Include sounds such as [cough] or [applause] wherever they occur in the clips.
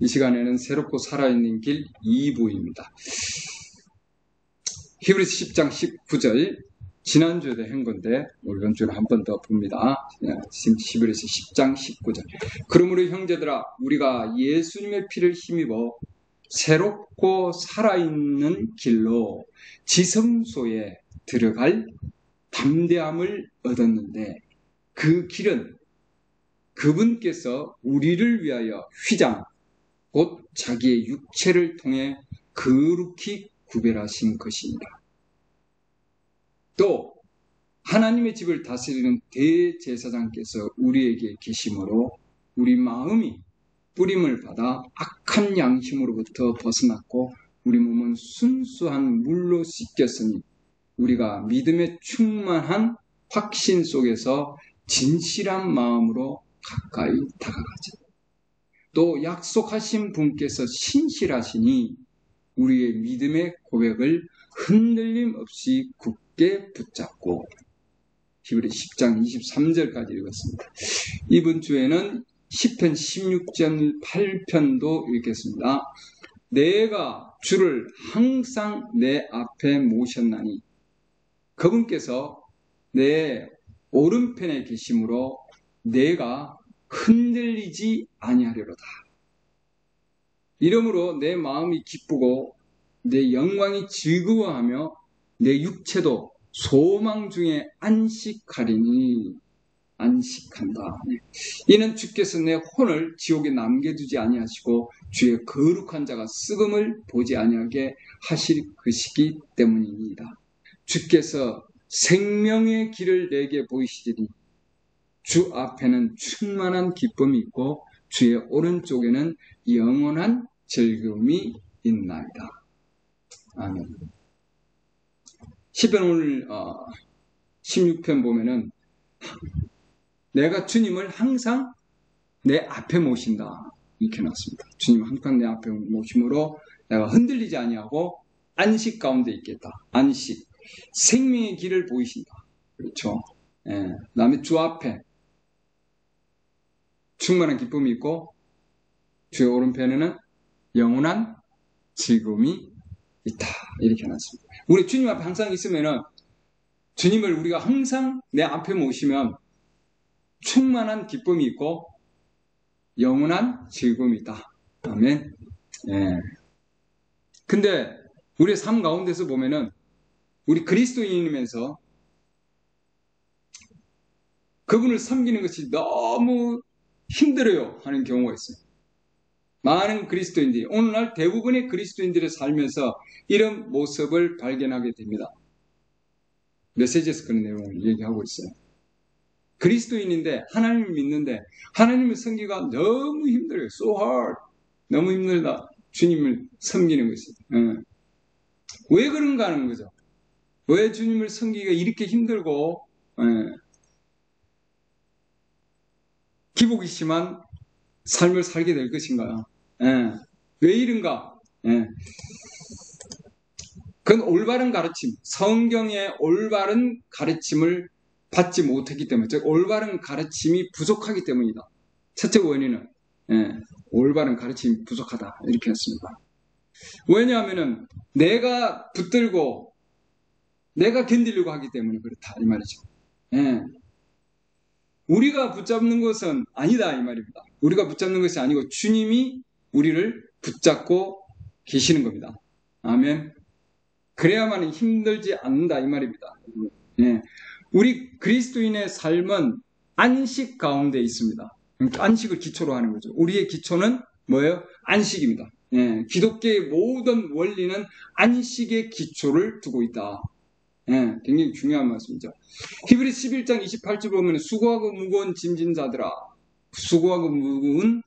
이 시간에는 새롭고 살아있는 길 2부입니다. 히브리스 10장 19절 지난주에도 한 건데 이번 주는 한 번 더 봅니다. 히브리스 10장 19절 그러므로 형제들아 우리가 예수님의 피를 힘입어 새롭고 살아있는 길로 지성소에 들어갈 담대함을 얻었는데 그 길은 그분께서 우리를 위하여 휘장, 곧 자기의 육체를 통해 거룩히 구별하신 것입니다. 또 하나님의 집을 다스리는 대제사장께서 우리에게 계심으로 우리 마음이 뿌림을 받아 악한 양심으로부터 벗어났고 우리 몸은 순수한 물로 씻겼으니 우리가 믿음에 충만한 확신 속에서 진실한 마음으로 가까이 다가가자. 또 약속하신 분께서 신실하시니 우리의 믿음의 고백을 흔들림 없이 굳게 붙잡고 히브리 10장 23절까지 읽었습니다. 이번 주에는 10편 16편 8편도 읽겠습니다. 내가 주를 항상 내 앞에 모셨나니 그분께서 내 오른편에 계심으로 내가 흔들리지 아니하려로다. 이러므로 내 마음이 기쁘고 내 영광이 즐거워하며 내 육체도 소망 중에 안식하리니 안식한다. 이는 주께서 내 혼을 지옥에 남겨두지 아니하시고 주의 거룩한 자가 썩음을 보지 아니하게 하실 것이기 때문입니다. 주께서 생명의 길을 내게 보이시리니 주 앞에는 충만한 기쁨이 있고 주의 오른쪽에는 영원한 즐거움이 있나이다. 아멘. 10편 오늘 어, 16편 보면은 내가 주님을 항상 내 앞에 모신다 이렇게 놨습니다. 주님 항상 내 앞에 모심으로 내가 흔들리지 아니하고 안식 가운데 있겠다. 안식 생명의 길을 보이신다. 그렇죠. 예. 그다음에 주 앞에 충만한 기쁨이 있고 주의 오른편에는 영원한 즐거움이 있다. 이렇게 해놨습니다. 우리 주님 앞에 항상 있으면은 주님을 우리가 항상 내 앞에 모시면 충만한 기쁨이 있고 영원한 즐거움이 있다. 아멘. 예. 근데 우리의 삶 가운데서 보면은 우리 그리스도인이면서 그분을 섬기는 것이 너무 힘들어요 하는 경우가 있어요. 많은 그리스도인들이 오늘날 대부분의 그리스도인들이 살면서 이런 모습을 발견하게 됩니다. 메시지에서 그런 내용을 얘기하고 있어요. 그리스도인인데 하나님을 믿는데 하나님을 섬기가 너무 힘들어요. So hard. 너무 힘들다. 주님을 섬기는 것이. 응. 왜 그런가 하는 거죠. 왜 주님을 섬기기가 이렇게 힘들고 응. 기복이 심한 삶을 살게 될 것인가? 예. 왜 이런가? 예. 그건 올바른 가르침, 성경의 올바른 가르침을 받지 못했기 때문에, 즉 올바른 가르침이 부족하기 때문이다. 첫째 원인은 예, 올바른 가르침이 부족하다 이렇게 했습니다. 왜냐하면은 내가 붙들고 내가 견디려고 하기 때문에 그렇다 이 말이죠. 예. 우리가 붙잡는 것은 아니다 이 말입니다. 우리가 붙잡는 것이 아니고 주님이 우리를 붙잡고 계시는 겁니다. 아멘. 그래야만 힘들지 않는다 이 말입니다. 예. 우리 그리스도인의 삶은 안식 가운데 있습니다. 그러니까 안식을 기초로 하는 거죠. 우리의 기초는 뭐예요? 안식입니다. 예. 기독교의 모든 원리는 안식의 기초를 두고 있다. 예, 굉장히 중요한 말씀이죠. 히브리 11장 28절 보면 수고하고 무거운 짐진 자들아 수고하고 무거운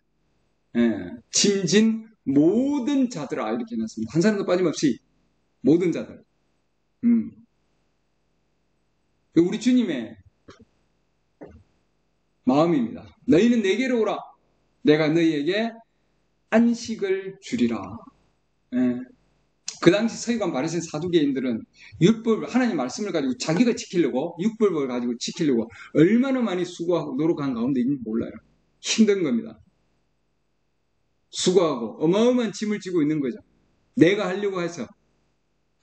예, 짐진 모든 자들아 이렇게 해놨습니다. 한 사람도 빠짐없이 모든 자들. 음. 우리 주님의 마음입니다. 너희는 내게로 오라. 내가 너희에게 안식을 주리라. 예. 그 당시 서기관 바리새인 사두개인들은 율법 하나님 말씀을 가지고 자기가 지키려고 율법을 가지고 지키려고 얼마나 많이 수고하고 노력한 가운데 있는지 몰라요. 힘든 겁니다. 수고하고 어마어마한 짐을 지고 있는 거죠. 내가 하려고 해서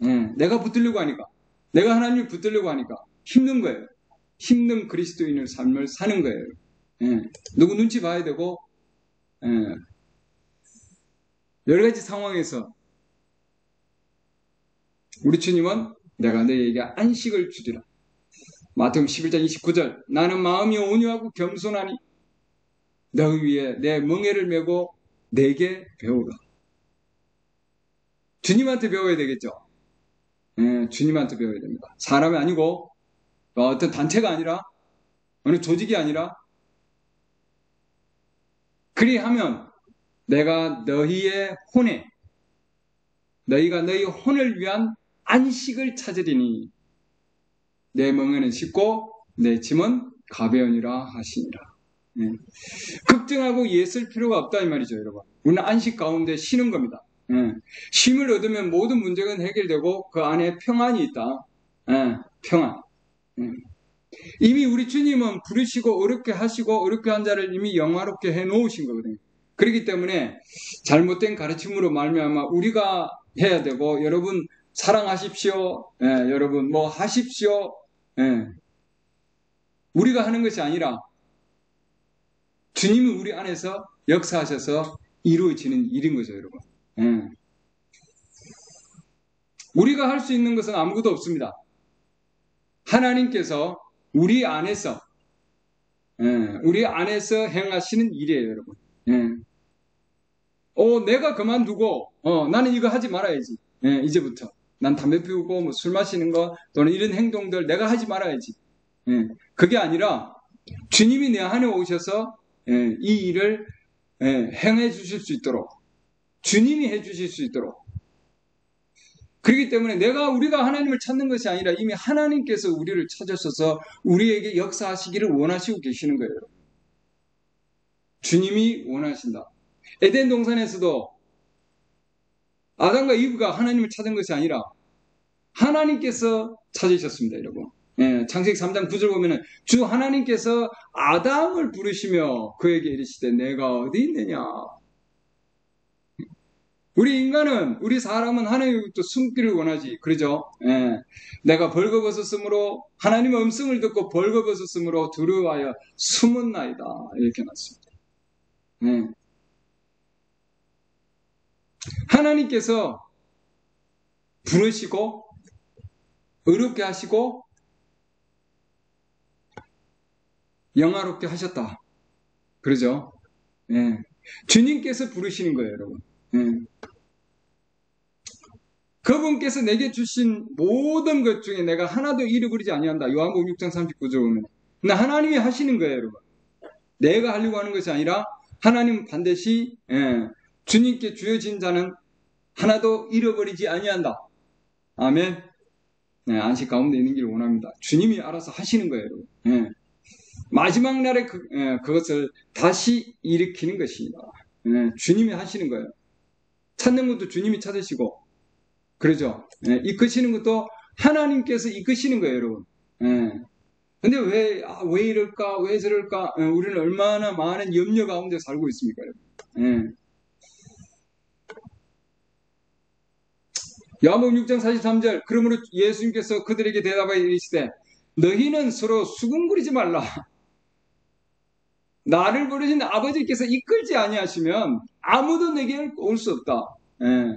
예, 내가 붙들려고 하니까 내가 하나님을 붙들려고 하니까 힘든 거예요. 힘든 그리스도인의 삶을 사는 거예요. 예, 누구 눈치 봐야 되고 예, 여러 가지 상황에서 우리 주님은 내가 너에게 안식을 주리라. 마태음 11장 29절 나는 마음이 온유하고 겸손하니 너 위에 내 멍에를 메고 내게 배우라. 주님한테 배워야 되겠죠. 예, 주님한테 배워야 됩니다. 사람이 아니고 어떤 단체가 아니라 어느 조직이 아니라 그리하면 내가 너희의 혼에 너희가 너희 혼을 위한 안식을 찾으리니 내 멍에는 쉽고 내 짐은 가벼우니라 하시니라. 예. 걱정하고 예쓸 필요가 없다 이 말이죠, 여러분. 우리는 안식 가운데 쉬는 겁니다. 예. 쉼을 얻으면 모든 문제가 해결되고 그 안에 평안이 있다. 예. 평안. 예. 이미 우리 주님은 부르시고 어렵게 하시고 어렵게 한 자를 이미 영화롭게 해 놓으신 거거든요. 그렇기 때문에 잘못된 가르침으로 말미암아 우리가 해야 되고 여러분 사랑하십시오. 예, 여러분 뭐 하십시오. 예. 우리가 하는 것이 아니라 주님이 우리 안에서 역사하셔서 이루어지는 일인 거죠, 여러분. 예. 우리가 할 수 있는 것은 아무것도 없습니다. 하나님께서 우리 안에서 예, 우리 안에서 행하시는 일이에요, 여러분. 예. 어, 내가 그만두고 어, 나는 이거 하지 말아야지. 예, 이제부터. 난 담배 피우고 뭐 술 마시는 거 또는 이런 행동들 내가 하지 말아야지. 예, 그게 아니라 주님이 내 안에 오셔서 예, 이 일을 예, 행해 주실 수 있도록 주님이 해 주실 수 있도록 그렇기 때문에 내가 우리가 하나님을 찾는 것이 아니라 이미 하나님께서 우리를 찾으셔서 우리에게 역사하시기를 원하시고 계시는 거예요. 주님이 원하신다. 에덴 동산에서도 아담과 이브가 하나님을 찾은 것이 아니라 하나님께서 찾으셨습니다, 여러분. 예, 창세기 3장 9절 보면은 주 하나님께서 아담을 부르시며 그에게 이르시되 내가 어디 있느냐 우리 인간은, 우리 사람은 하나님부터 숨기를 원하지. 그러죠? 예. 내가 벌거벗었으므로, 하나님의 음성을 듣고 벌거벗었으므로 두려워하여 숨은 나이다. 이렇게 놨습니다. 예. 하나님께서 부르시고, 어렵게 하시고, 영화롭게 하셨다. 그러죠? 예. 주님께서 부르시는 거예요, 여러분. 예. 그분께서 내게 주신 모든 것 중에 내가 하나도 잃어버리지 아니한다. 요한복음 6장 39절 보면. 근 하나님이 하시는 거예요, 여러분. 내가 하려고 하는 것이 아니라 하나님 반드시 예, 주님께 주어진 자는 하나도 잃어버리지 아니한다. 아멘. 네, 안식 가운데 있는 길을 원합니다. 주님이 알아서 하시는 거예요. 예. 마지막 날에 그, 예, 그것을 다시 일으키는 것입니다. 예, 주님이 하시는 거예요. 찾는 것도 주님이 찾으시고, 그러죠. 예, 이끄시는 것도 하나님께서 이끄시는 거예요, 여러분. 예. 근데 왜, 아, 왜 이럴까, 왜 저럴까, 예, 우리는 얼마나 많은 염려 가운데 살고 있습니까, 여러분. 예. 야복음 6장 43절, 그러므로 예수님께서 그들에게 대답하여 이르시되, 너희는 서로 수군거리지 말라. [laughs] 나를 부르신 아버지께서 이끌지 아니하시면 아무도 내게 올 수 없다. 예.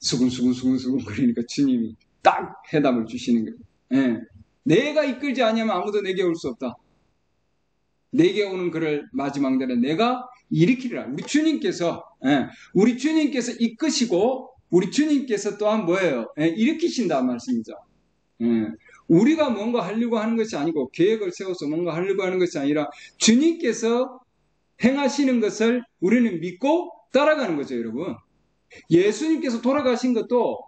수근수근수근수근 거리니까 주님이 딱 해답을 주시는 거예요. 예. 내가 이끌지 아니하면 아무도 내게 올 수 없다. 내게 오는 그를 마지막 날에 내가 일으키리라. 우리 주님께서 예. 우리 주님께서 이끄시고 우리 주님께서 또한 뭐예요? 예. 일으키신다 말씀이죠. 예. 우리가 뭔가 하려고 하는 것이 아니고 계획을 세워서 뭔가 하려고 하는 것이 아니라 주님께서 행하시는 것을 우리는 믿고 따라가는 거죠, 여러분. 예수님께서 돌아가신 것도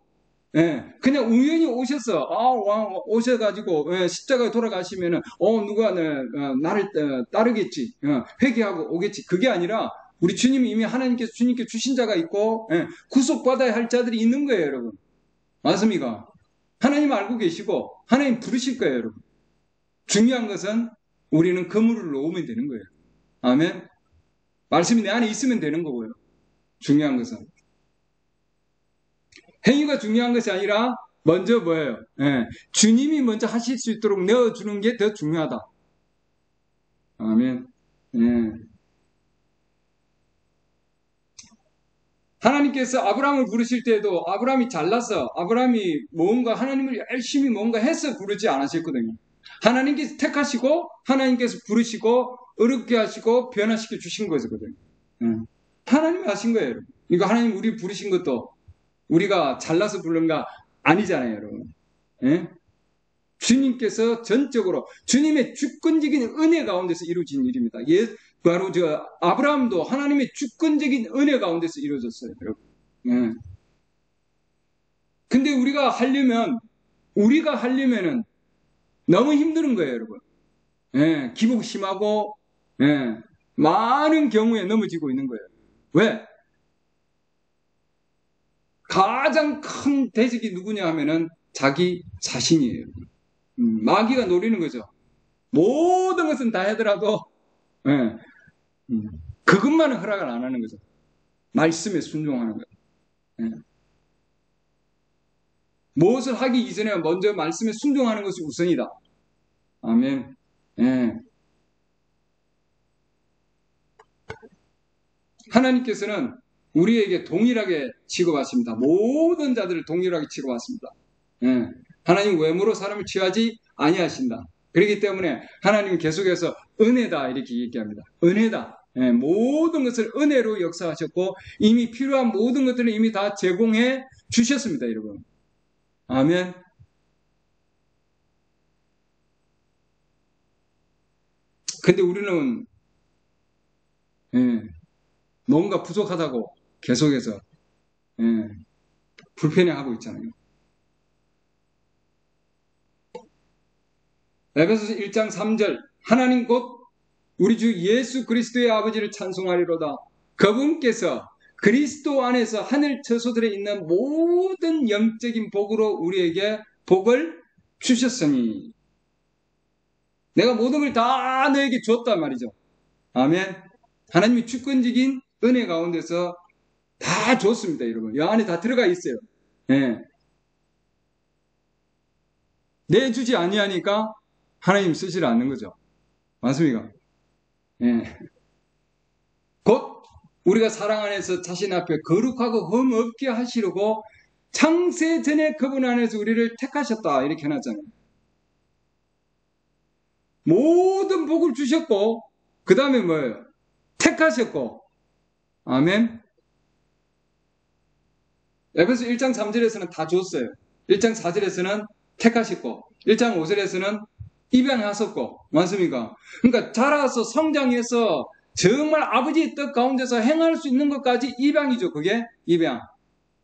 예, 그냥 우연히 오셔서 아, 와, 오셔가지고 예, 십자가에 돌아가시면은 어 누가 네, 어, 나를 어, 따르겠지 어, 회개하고 오겠지 그게 아니라 우리 주님이 이미 하나님께서 주님께 주신 자가 있고 예, 구속받아야 할 자들이 있는 거예요 여러분 맞습니까? 하나님 알고 계시고 하나님 부르실 거예요 여러분 중요한 것은 우리는 그물을 놓으면 되는 거예요 아멘 말씀이 내 안에 있으면 되는 거고요 중요한 것은. 행위가 중요한 것이 아니라 먼저 뭐예요? 예, 주님이 먼저 하실 수 있도록 내어주는 게 더 중요하다. 아멘. 예. 하나님께서 아브라함을 부르실 때에도 아브라함이 잘나서 아브라함이 뭔가 하나님을 열심히 뭔가 해서 부르지 않으셨거든요. 하나님께서 택하시고 하나님께서 부르시고 어렵게 하시고 변화시켜 주신 거거든요. 응. 하나님이 하신 거예요, 여러분. 이거 하나님 우리 부르신 것도 우리가 잘나서 부른가 아니잖아요, 여러분. 예? 주님께서 전적으로 주님의 주권적인 은혜 가운데서 이루어진 일입니다. 예, 바로 저 아브라함도 하나님의 주권적인 은혜 가운데서 이루어졌어요, 여러분. 예. 근데 우리가 하려면 우리가 하려면은 너무 힘든 거예요, 여러분. 예, 기복 심하고 예, 많은 경우에 넘어지고 있는 거예요. 왜? 가장 큰 대적이 누구냐 하면은 자기 자신이에요. 음, 마귀가 노리는 거죠. 모든 것은 다 하더라도 예, 음, 그것만은 허락을 안 하는 거죠. 말씀에 순종하는 거예요. 예. 무엇을 하기 이전에 먼저 말씀에 순종하는 것이 우선이다. 아멘. 예. 하나님께서는 우리에게 동일하게 취급하십니다. 모든 자들을 동일하게 취급하십니다. 예. 하나님 외모로 사람을 취하지 아니하신다. 그렇기 때문에 하나님 계속해서 은혜다 이렇게 얘기합니다. 은혜다. 예, 모든 것을 은혜로 역사하셨고 이미 필요한 모든 것들을 이미 다 제공해 주셨습니다, 여러분. 아멘. 근데 우리는 예, 뭔가 부족하다고 계속해서 예, 불편해하고 있잖아요. 에베소서 1장 3절 하나님 곧 우리 주 예수 그리스도의 아버지를 찬송하리로다. 그분께서 그리스도 안에서 하늘 처소들에 있는 모든 영적인 복으로 우리에게 복을 주셨으니 내가 모든 걸 다 너에게 줬단 말이죠. 아멘. 하나님이 주권적인 은혜 가운데서 다 줬습니다, 여러분. 이 안에 다 들어가 있어요. 예. 내 주지 아니하니까 하나님 쓰지를 않는 거죠. 맞습니까? 예. 곧 우리가 사랑 안에서 자신 앞에 거룩하고 흠 없게 하시려고 창세 전에 그분 안에서 우리를 택하셨다 이렇게 해놨잖아요. 모든 복을 주셨고 그 다음에 뭐예요? 택하셨고 아멘. 에베소 1장 3절에서는 다 줬어요. 1장 4절에서는 택하셨고 1장 5절에서는 입양하셨고 맞습니까? 그러니까 자라서 성장해서 정말 아버지의 뜻 가운데서 행할 수 있는 것까지 입양이죠. 그게 입양.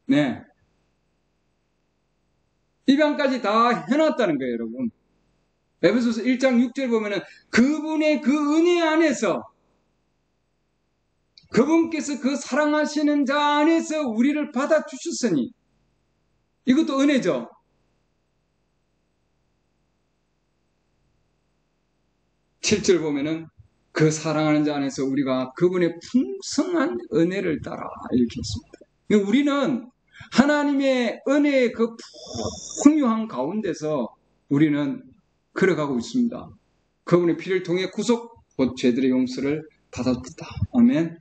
네. 입양까지 다 해놨다는 거예요, 여러분. 에베소서 1장 6절 보면은 그분의 그 은혜 안에서 그분께서 그 사랑하시는 자 안에서 우리를 받아 주셨으니 이것도 은혜죠. 7절 보면은 그 사랑하는 자 안에서 우리가 그분의 풍성한 은혜를 따라 이렇게 했습니다. 우리는 하나님의 은혜의 그 풍요한 가운데서 우리는 걸어가고 있습니다. 그분의 피를 통해 구속, 곧 죄들의 용서를 받았다. 아멘.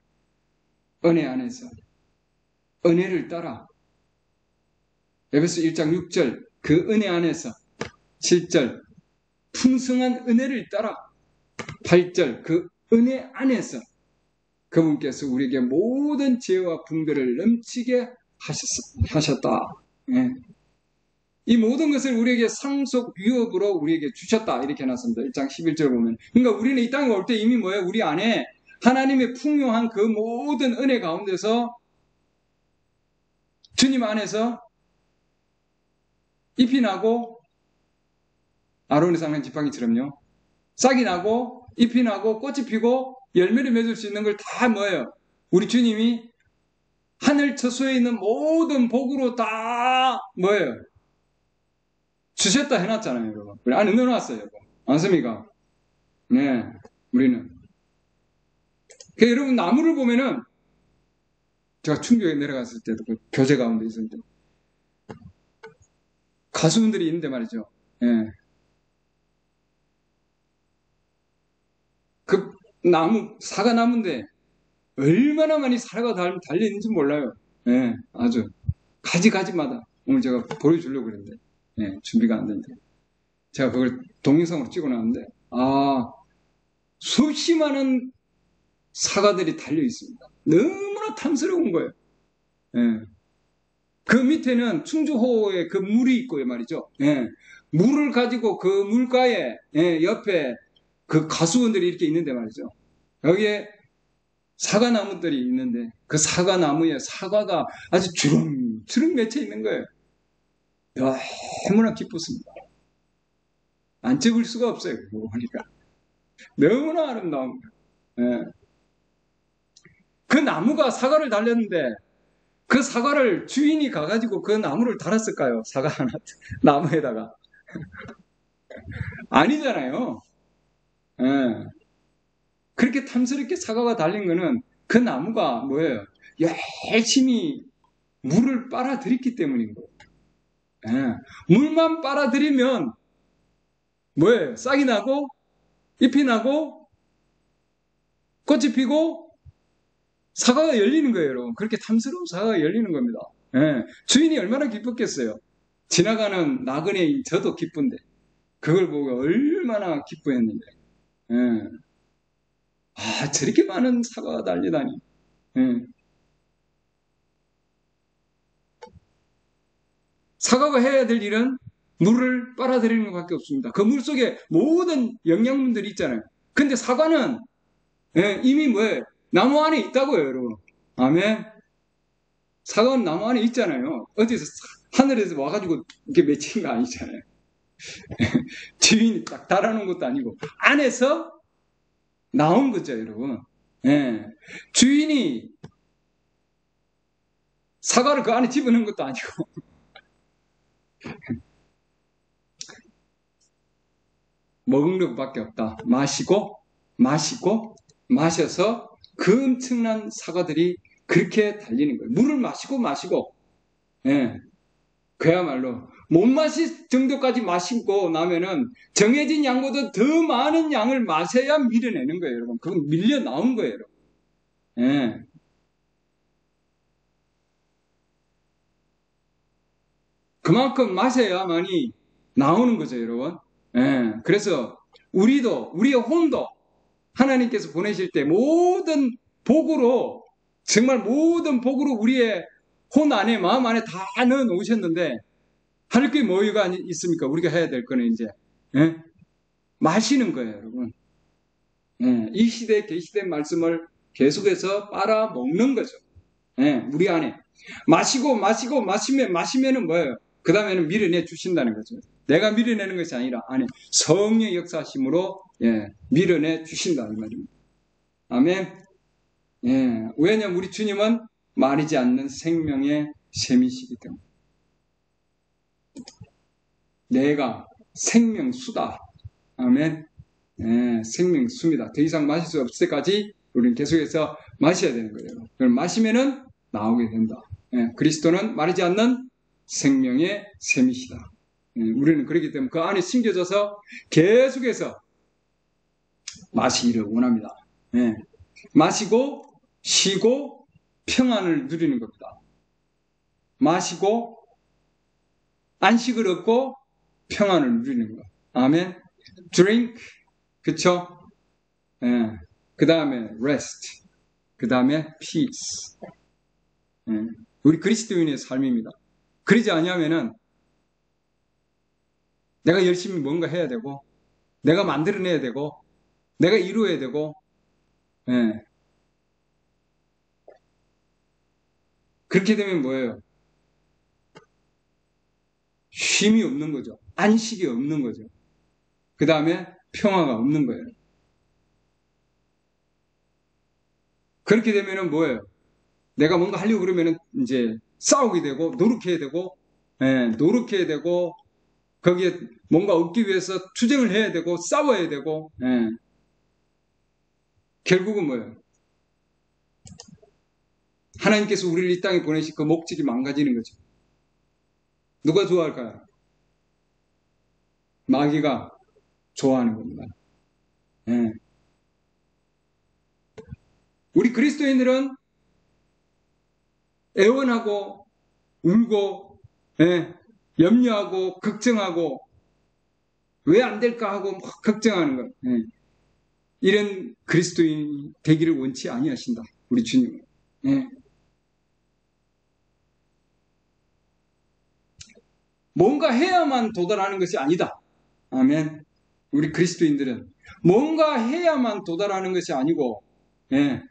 은혜 안에서. 은혜를 따라. 에베소 1장 6절, 그 은혜 안에서. 7절, 풍성한 은혜를 따라. 8절 그 은혜 안에서 그분께서 우리에게 모든 죄와 분별을 넘치게 하셨, 다 예. 이 모든 것을 우리에게 상속 유업으로 우리에게 주셨다. 이렇게 해놨습니다. 1장 11절 보면. 그러니까 우리는 이 땅에 올 때 이미 뭐예요? 우리 안에 하나님의 풍요한 그 모든 은혜 가운데서 주님 안에서 잎이 나고 아론의 상한 지팡이처럼요. 싹이 나고 잎이 나고 꽃이 피고 열매를 맺을 수 있는 걸 다 뭐예요? 우리 주님이 하늘 처소에 있는 모든 복으로 다 뭐예요? 주셨다 해놨잖아요, 여러분. 우리 안에 넣어놨어요, 여러분. 맞습니까? 네, 우리는. 그 여러분 나무를 보면은 제가 충격에 내려갔을 때도 그 교제 가운데 있었는데 가수분들이 있는데 말이죠. 예. 그 나무 사과 나무인데 얼마나 많이 사과가 달려 있는지 몰라요. 예, 아주 가지 가지마다 오늘 제가 보여주려고 그랬는데 예, 준비가 안 됐는데 제가 그걸 동영상으로 찍어 놨는데 아 수십 많은 사과들이 달려 있습니다. 너무나 탐스러운 거예요. 예. 그 밑에는 충주호에 그 물이 있고요 말이죠. 예. 물을 가지고 그 물가에 예, 옆에 그 가수원들이 이렇게 있는데 말이죠. 여기에 사과나무들이 있는데 그 사과나무에 사과가 아주 주름주름 맺혀 있는 거예요. 너무나 기뻤습니다. 안 찍을 수가 없어요. 그거 보니까. 너무나 아름다운 거예요. 예. 그 나무가 사과를 달렸는데 그 사과를 주인이 가가지고 그 나무를 달았을까요? 사과 하나 [laughs] 나무에다가 [laughs] 아니잖아요. 예. 그렇게 탐스럽게 사과가 달린 거는 그 나무가 뭐예요? 열심히 물을 빨아들였기 때문인 거예요. 예. 물만 빨아들이면 뭐예요? 싹이 나고 잎이 나고 꽃이 피고 사과가 열리는 거예요, 여러분. 그렇게 탐스러운 사과가 열리는 겁니다. 예. 주인이 얼마나 기뻤겠어요. 지나가는 나그네인 저도 기쁜데 그걸 보고 얼마나 기뻐했는데 예. 아 저렇게 많은 사과가 달리다니 예. 사과가 해야 될 일은 물을 빨아들이는 것밖에 없습니다. 그 물 속에 모든 영양분들이 있잖아요. 근데 사과는 예, 이미 뭐예요? 나무 안에 있다고요, 여러분. 아멘. 사과는 나무 안에 있잖아요. 어디서 하늘에서 와가지고 이렇게 맺힌 거 아니잖아요. [laughs] 주인이 딱 달아놓은 것도 아니고 안에서 나온 거죠, 여러분. 예. 주인이 사과를 그 안에 집어넣은 것도 아니고 [laughs] 먹은 것밖에 없다. 마시고 마시고 마셔서 그 엄청난 사과들이 그렇게 달리는 거예요. 물을 마시고 마시고 예. 그야말로 못 마실 정도까지 마시고 나면은 정해진 양보다 더 많은 양을 마셔야 밀어내는 거예요, 여러분. 그건 밀려 나온 거예요, 여러분. 예. 그만큼 마셔야만이 나오는 거죠, 여러분. 예. 그래서 우리도, 우리의 혼도 하나님께서 보내실 때 모든 복으로, 정말 모든 복으로 우리의 혼 안에, 마음 안에 다 넣어 놓으셨는데, 할 게 뭐가 있습니까? 우리가 해야 될 거는 이제, 예? 마시는 거예요, 여러분. 예, 이 시대에 계시된 말씀을 계속해서 빨아 먹는 거죠. 예, 우리 안에. 마시고, 마시고, 마시면, 마시면은 뭐예요? 그 다음에는 밀어내 주신다는 거죠. 내가 밀어내는 것이 아니라, 아니, 성령 역사심으로, 예, 밀어내 주신다, 이 말입니다. 아멘. 예, 왜냐면 우리 주님은 마르지 않는 생명의 셈이시기 때문에. 내가 생명수다. 아멘. 예, 생명수입니다. 더 이상 마실 수 없을 때까지 우리는 계속해서 마셔야 되는 거예요. 그걸 마시면은 나오게 된다. 예, 그리스도는 마르지 않는 생명의 셈이시다. 예, 우리는 그렇기 때문에 그 안에 숨겨져서 계속해서 마시기를 원합니다. 예, 마시고 쉬고 평안을 누리는 겁니다. 마시고 안식을 얻고 평안을 누리는 것. 아멘. drink 그쵸? 예. 그 다음에 rest. 그 다음에 peace. 예. 우리 그리스도인의 삶입니다. 그러지 않냐면은 내가 열심히 뭔가 해야 되고 내가 만들어내야 되고 내가 이루어야 되고 예. 그렇게 되면 뭐예요? 쉼이 없는 거죠. 안식이 없는 거죠. 그 다음에 평화가 없는 거예요. 그렇게 되면은 뭐예요? 내가 뭔가 하려고 그러면은 이제 싸우게 되고 노력해야 되고 예, 노력해야 되고 거기에 뭔가 얻기 위해서 투쟁을 해야 되고 싸워야 되고 예. 결국은 뭐예요? 하나님께서 우리를 이 땅에 보내실 그 목적이 망가지는 거죠. 누가 좋아할까요? 마귀가 좋아하는 겁니다. 예. 우리 그리스도인들은 애원하고 울고 예, 염려하고 걱정하고 왜 안 될까 하고 막 걱정하는 것 예. 이런 그리스도인 되기를 원치 아니하신다 우리 주님 예. 뭔가 해야만 도달하는 것이 아니다 아멘 우리 그리스도인들은 뭔가 해야만 도달하는 것이 아니고 예.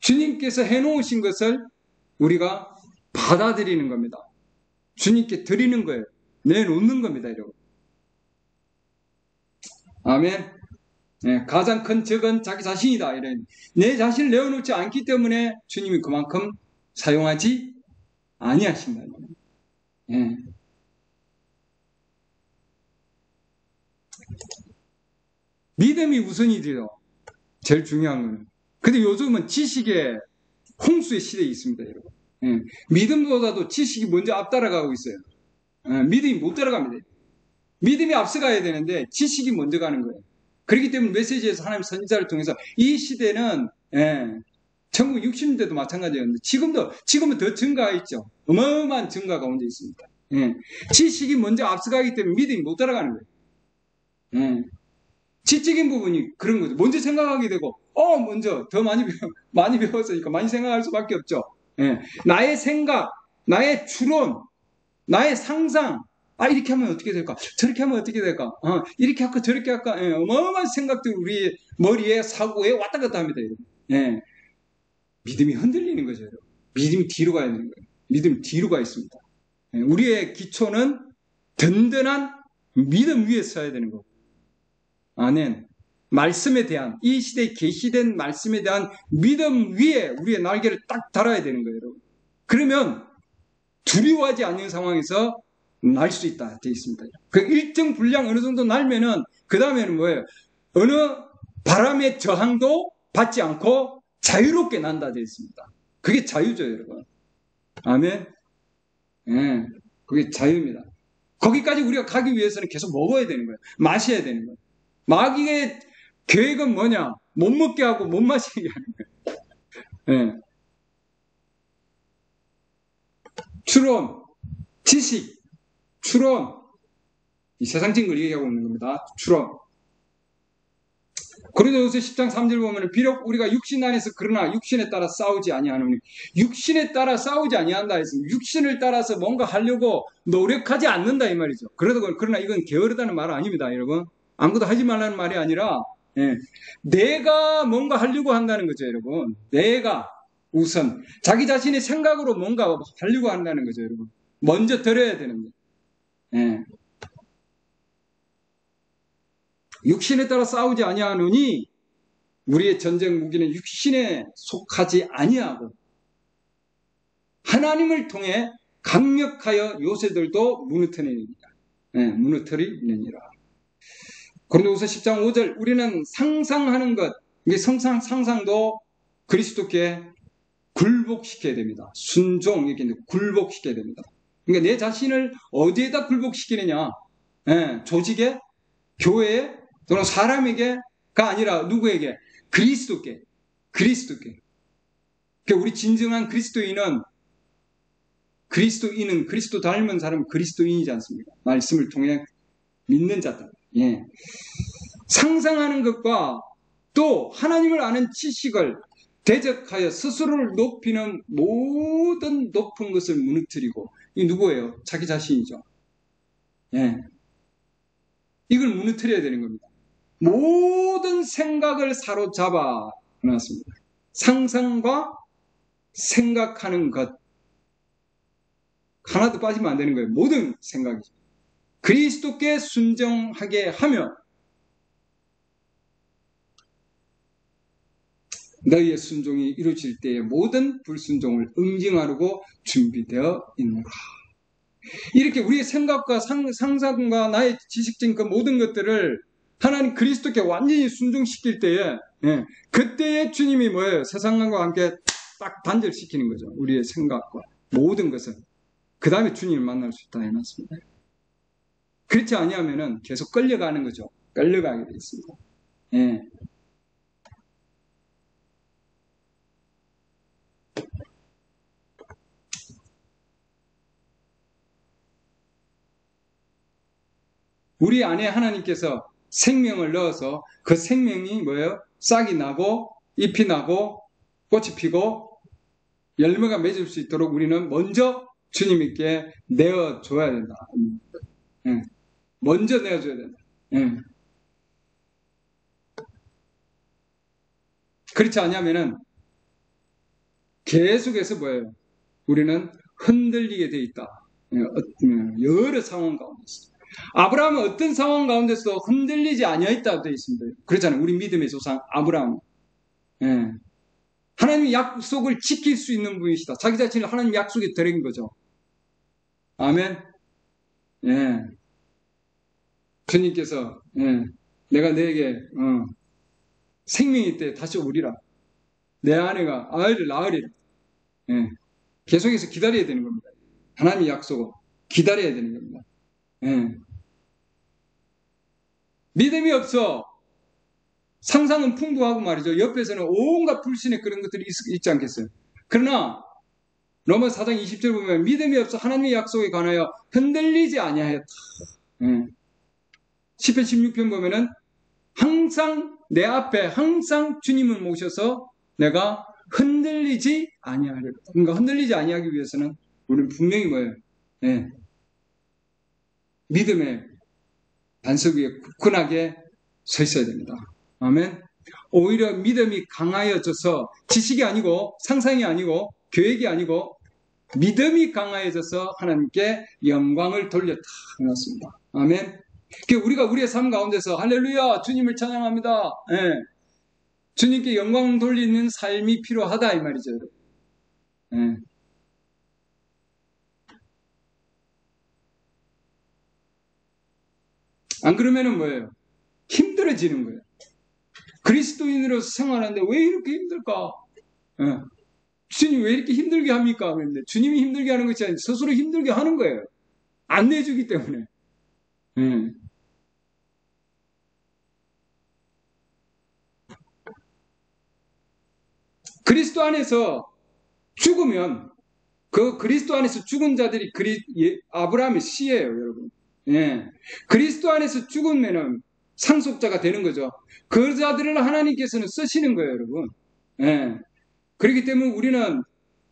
주님께서 해놓으신 것을 우리가 받아들이는 겁니다. 주님께 드리는 거예요. 내놓는 겁니다, 여러분. 아멘. 네, 가장 큰 적은 자기 자신이다. 이런 내 자신을 내어놓지 않기 때문에 주님이 그만큼 사용하지 아니하신다. 네. 믿음이 우선이죠. 제일 중요한 거는. 근데 요즘은 지식의 홍수의 시대에 있습니다, 여러분. 예, 믿음보다도 지식이 먼저 앞따라가고 있어요. 예, 믿음이 못 따라갑니다. 믿음이 앞서가야 되는데 지식이 먼저 가는 거예요. 그렇기 때문에 메시지에서 하나님 선지자를 통해서 이 시대는 예, 1960년대도 마찬가지였는데 지금도 지금은 더 증가했죠. 어마어마한 증가 가운데 있습니다. 예, 지식이 먼저 앞서가기 때문에 믿음이 못 따라가는 거예요. 예, 지적인 부분이 그런 거죠. 먼저 생각하게 되고 어 먼저 더 많이 배워, [laughs] 많이 배웠으니까 많이 생각할 수밖에 없죠. 예. 나의 생각, 나의 추론, 나의 상상, 아, 이렇게 하면 어떻게 될까? 저렇게 하면 어떻게 될까? 어, 이렇게 할까? 저렇게 할까? 예, 어마어마한 생각들이 우리 머리에, 사고에 왔다 갔다 합니다. 예. 믿음이 흔들리는 거죠, 여러분. 믿음이 뒤로 가야 되는 거예요. 믿음이 뒤로 가 있습니다. 예, 우리의 기초는 든든한 믿음 위에 서야 되는 거고. 아멘. 말씀에 대한 이 시대에 계시된 말씀에 대한 믿음 위에 우리의 날개를 딱 달아야 되는 거예요, 여러분. 그러면 두려워하지 않는 상황에서 날 수 있다 되어 있습니다. 그 일정 분량 어느 정도 날면은 그 다음에는 뭐예요? 어느 바람의 저항도 받지 않고 자유롭게 난다 되어 있습니다. 그게 자유죠, 여러분. 아멘. 예, 네, 그게 자유입니다. 거기까지 우리가 가기 위해서는 계속 먹어야 되는 거예요. 마셔야 되는 거예요. 마귀의 계획은 뭐냐? 못 먹게 하고 못 마시게 하는 거예요. 네. 추론, 지식, 추론. 이 세상적인 걸 얘기하고 있는 겁니다. 추론. 고린도후서 10장 3절 보면 비록 우리가 육신 안에서 그러나 육신에 따라 싸우지 아니하노니 육신에 따라 싸우지 아니한다 했습니다. 육신을 따라서 뭔가 하려고 노력하지 않는다 이 말이죠. 그러다 그러나 이건 게으르다는 말 아닙니다, 여러분. 아무것도 하지 말라는 말이 아니라 예, 내가 뭔가 하려고 한다는 거죠, 여러분. 내가 우선 자기 자신의 생각으로 뭔가 하려고 한다는 거죠, 여러분. 먼저 들어야 되는 거예요. 예. 육신에 따라 싸우지 아니하노니 우리의 전쟁 무기는 육신에 속하지 아니하고 하나님을 통해 강력하여 요새들도 무너뜨리느니라. 예, 무너뜨리느니라. 고린도후서 10장 5절 우리는 상상하는 것 이게 성상 상상도 그리스도께 굴복시켜야 됩니다. 순종 이렇게 굴복시켜야 됩니다. 그러니까 내 자신을 어디에다 굴복시키느냐? 예, 조직에, 교회에, 또는 사람에게가 아니라 누구에게? 그리스도께, 그리스도께. 그러니까 우리 진정한 그리스도인은 그리스도인은 그리스도 닮은 사람 그리스도인이지 않습니까? 말씀을 통해 믿는 자다. 예. 상상하는 것과 또 하나님을 아는 지식을 대적하여 스스로를 높이는 모든 높은 것을 무너뜨리고 이 누구예요? 자기 자신이죠. 예. 이걸 무너뜨려야 되는 겁니다. 모든 생각을 사로잡아 놨습니다. 상상과 생각하는 것 하나도 빠지면 안 되는 거예요. 모든 생각이죠. 그리스도께 순정하게 하며 너희의 순종이 이루어질 때에 모든 불순종을 응징하려고 준비되어 있노라. 이렇게 우리의 생각과 상, 상상과 나의 지식적인 그 모든 것들을 하나님 그리스도께 완전히 순종시킬 때에 예, 그때에 주님이 뭐예요? 세상과 함께 딱 단절시키는 거죠. 우리의 생각과 모든 것은. 그 다음에 주님을 만날 수 있다 해놨습니다. 그렇지 아니하면은 계속 끌려가는 거죠. 끌려가게 돼 있습니다. 예. 우리 안에 하나님께서 생명을 넣어서 그 생명이 뭐예요? 싹이 나고 잎이 나고 꽃이 피고 열매가 맺을 수 있도록 우리는 먼저 주님께 내어줘야 된다. 응. 먼저 내어줘야 된다. 응. 그렇지 않냐면은 계속해서 뭐예요? 우리는 흔들리게 돼 있다. 여러 상황 가운데서. 아브라함은 어떤 상황 가운데서 흔들리지 아니하였다 되어 있습니다. 그렇잖아요. 우리 믿음의 조상 아브라함. 예. 하나님의 약속을 지킬 수 있는 분이시다. 자기 자신을 하나님 약속에 드린 거죠. 아멘. 예. 주님께서 예. 내가 너에게 어, 생명이 때 다시 오리라. 내 아내가 아이를 낳으리라. 예. 계속해서 기다려야 되는 겁니다. 하나님의 약속을 기다려야 되는 겁니다. 예. 믿음이 없어. 상상은 풍부하고 말이죠. 옆에서는 온갖 불신의 그런 것들이 있, 지 않겠어요. 그러나 로마 4장 20절 보면 믿음이 없어 하나님의 약속에 관하여 흔들리지 아니하였다. 예. 10편 16편 보면은 항상 내 앞에 항상 주님을 모셔서 내가 흔들리지 아니하려. 그러니까 흔들리지 아니하기 위해서는 우리는 분명히 뭐예요? 예. 믿음의 반석 위에 굳건하게 서 있어야 됩니다. 아멘. 오히려 믿음이 강하여져서 지식이 아니고 상상이 아니고 계획이 아니고 믿음이 강하여져서 하나님께 영광을 돌렸다. 그렇습니다. 아멘. 우리가 우리의 삶 가운데서 할렐루야 주님을 찬양합니다. 예. 주님께 영광 돌리는 삶이 필요하다 이 말이죠. 예. 안 그러면은 뭐예요? 힘들어지는 거예요. 그리스도인으로서 생활하는데 왜 이렇게 힘들까? 예. 주님 왜 이렇게 힘들게 합니까? 주님이 힘들게 하는 것이 아니라 스스로 힘들게 하는 거예요. 안 내주기 때문에. 예. 그리스도 안에서 죽으면 그 그리스도 안에서 죽은 자들이 그리, 예, 아브라함의 씨예요, 여러분. 예. 그리스도 안에서 죽으면은 상속자가 되는 거죠. 그 자들을 하나님께서는 쓰시는 거예요, 여러분. 예. 그렇기 때문에 우리는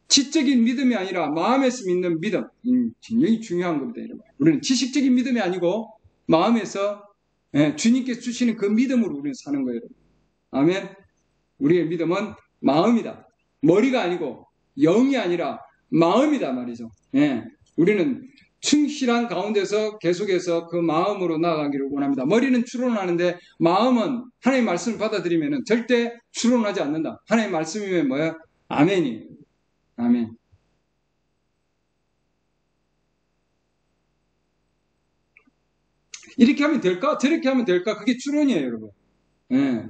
지적인 믿음이 아니라 마음에서 믿는 믿음. 음, 굉장히 중요한 겁니다, 여러분. 우리는 지식적인 믿음이 아니고 마음에서 예, 주님께서 주시는 그 믿음으로 우리는 사는 거예요. 아멘. 우리의 믿음은 마음이다. 머리가 아니고 영이 아니라 마음이다 말이죠. 예. 우리는 충실한 가운데서 계속해서 그 마음으로 나아가기를 원합니다. 머리는 추론하는데 마음은 하나님의 말씀을 받아들이면 절대 추론하지 않는다. 하나님의 말씀이면 뭐야? 아멘이. 아멘. 이렇게 하면 될까? 저렇게 하면 될까? 그게 추론이에요, 여러분. 예.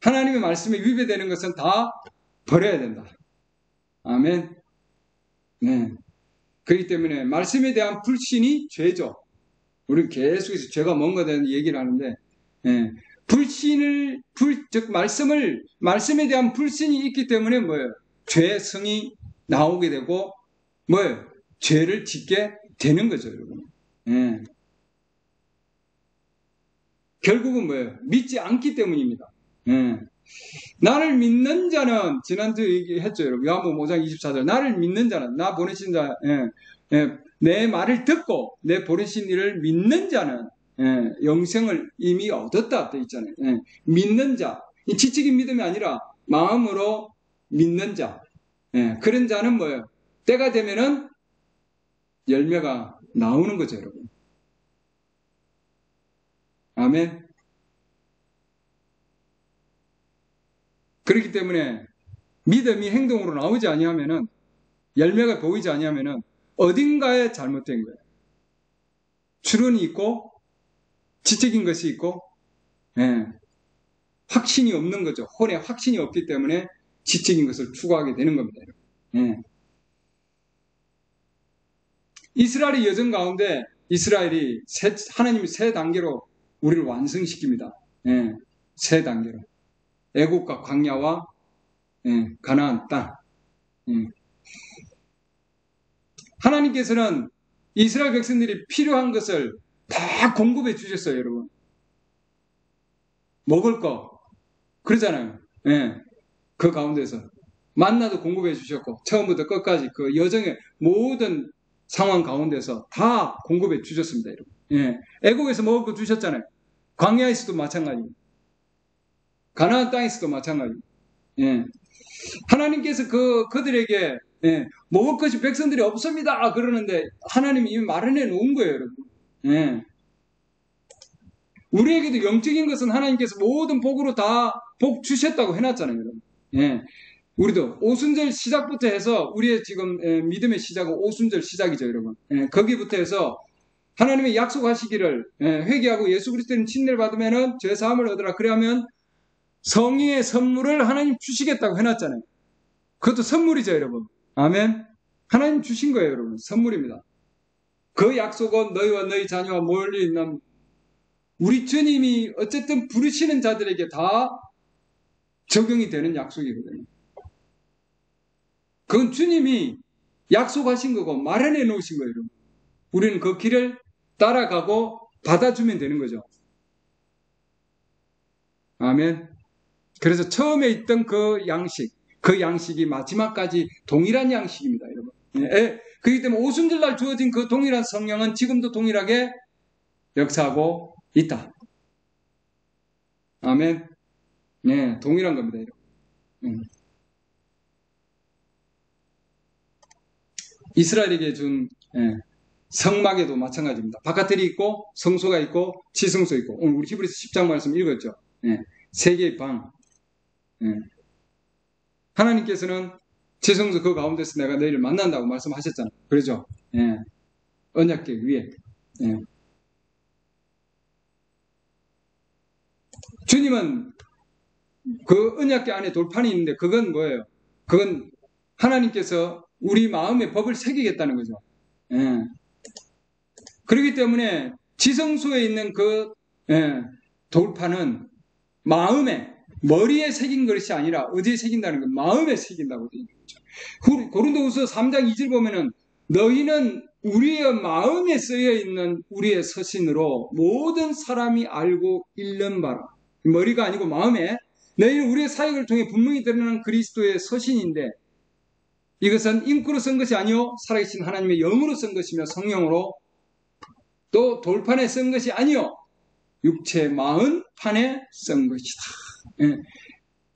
하나님의 말씀에 위배되는 것은 다 버려야 된다. 아멘. 네. 그렇기 때문에 말씀에 대한 불신이 죄죠. 우리는 계속해서 죄가 뭔가 되는 얘기를 하는데, 예. 불신을, 불, 즉, 말씀을, 말씀에 대한 불신이 있기 때문에 뭐예요? 죄성이 나오게 되고, 뭐예요? 죄를 짓게 되는 거죠, 여러분. 예. 결국은 뭐예요? 믿지 않기 때문입니다. 예. 나를 믿는 자는 지난주 얘기했죠 여러분. 요한복음 5장 24절. 나를 믿는 자는 나 보내신 자 예, 예, 내 말을 듣고 내 보내신 이를 믿는 자는 예, 영생을 이미 얻었다. 돼 있잖아요. 예, 믿는 자. 지적인 믿음이 아니라 마음으로 믿는 자. 예, 그런 자는 뭐예요? 때가 되면은 열매가 나오는 거죠 여러분 아멘 그렇기 때문에 믿음이 행동으로 나오지 아니하면은 열매가 보이지 아니하면은 어딘가에 잘못된 거예요. 추론이 있고 지적인 것이 있고 예. 확신이 없는 거죠. 혼에 확신이 없기 때문에 지적인 것을 추구하게 되는 겁니다. 예. 이스라엘의 여정 가운데 이스라엘이 세, 하나님이 세 단계로 우리를 완성시킵니다. 예. 세 단계로. 애국과 광야와 예, 가나안 땅. 예. 하나님께서는 이스라엘 백성들이 필요한 것을 다 공급해 주셨어요, 여러분. 먹을 거. 그러잖아요. 예. 그 가운데서. 만나도 공급해 주셨고, 처음부터 끝까지 그 여정의 모든 상황 가운데서 다 공급해 주셨습니다, 여러분. 예. 애국에서 먹을 거 주셨잖아요. 광야에서도 마찬가지고, 가나안 땅에서도 마찬가지고, 예. 하나님께서 그, 그들에게, 예, 먹을 것이 백성들이 없습니다. 그러는데, 하나님이 이미 마련해 놓은 거예요, 여러분. 예. 우리에게도 영적인 것은 하나님께서 모든 복으로 다 복 주셨다고 해놨잖아요, 여러분. 예. 우리도 오순절 시작부터 해서 우리의 지금 예, 믿음의 시작은 오순절 시작이죠, 여러분. 예, 거기부터 해서 하나님의 약속하시기를 예, 회개하고 예수 그리스도님 친례를 받으면은 죄 사함을 얻으라. 그래야면 성의의 선물을 하나님 주시겠다고 해놨잖아요. 그것도 선물이죠, 여러분. 아멘. 하나님 주신 거예요, 여러분. 선물입니다. 그 약속은 너희와 너희 자녀와 멀리 있는 우리 주님이 어쨌든 부르시는 자들에게 다 적용이 되는 약속이거든요. 그건 주님이 약속하신 거고 마련해 놓으신 거예요. 우리는 그 길을 따라가고 받아주면 되는 거죠. 아멘. 그래서 처음에 있던 그 양식, 그 양식이 마지막까지 동일한 양식입니다, 여러분. 예, 그렇기 때문에 오순절날 주어진 그 동일한 성령은 지금도 동일하게 역사하고 있다. 아멘. 네, 동일한 겁니다, 여러분. 음. 이스라엘에게 준 예, 성막에도 마찬가지입니다. 바깥들이 있고 성소가 있고 지성소 있고 오늘 우리 히브리서 10장 말씀 읽었죠. 예, 세 개의 방. 예. 하나님께서는 지성소 그 가운데서 내가 너희를 만난다고 말씀하셨잖아요. 그러죠? 예. 언약계 위에. 예. 주님은 그 언약계 안에 돌판이 있는데 그건 뭐예요? 그건 하나님께서 우리 마음에 법을 새기겠다는 거죠. 예. 그렇기 때문에 지성소에 있는 그 예, 돌판은 마음에 머리에 새긴 것이 아니라 어디에 새긴다는 건 마음에 새긴다고 되어 있는 거죠. 고린도후서 3장 2절 보면은 너희는 우리의 마음에 쓰여 있는 우리의 서신으로 모든 사람이 알고 읽는 바라. 머리가 아니고 마음에 너희는 우리의 사역을 통해 분명히 드러나는 그리스도의 서신인데 이것은 인구로 쓴 것이 아니요 살아계신 하나님의 영으로 쓴 것이며 성령으로 또 돌판에 쓴 것이 아니요 육체 마음판에 쓴 것이다. 예.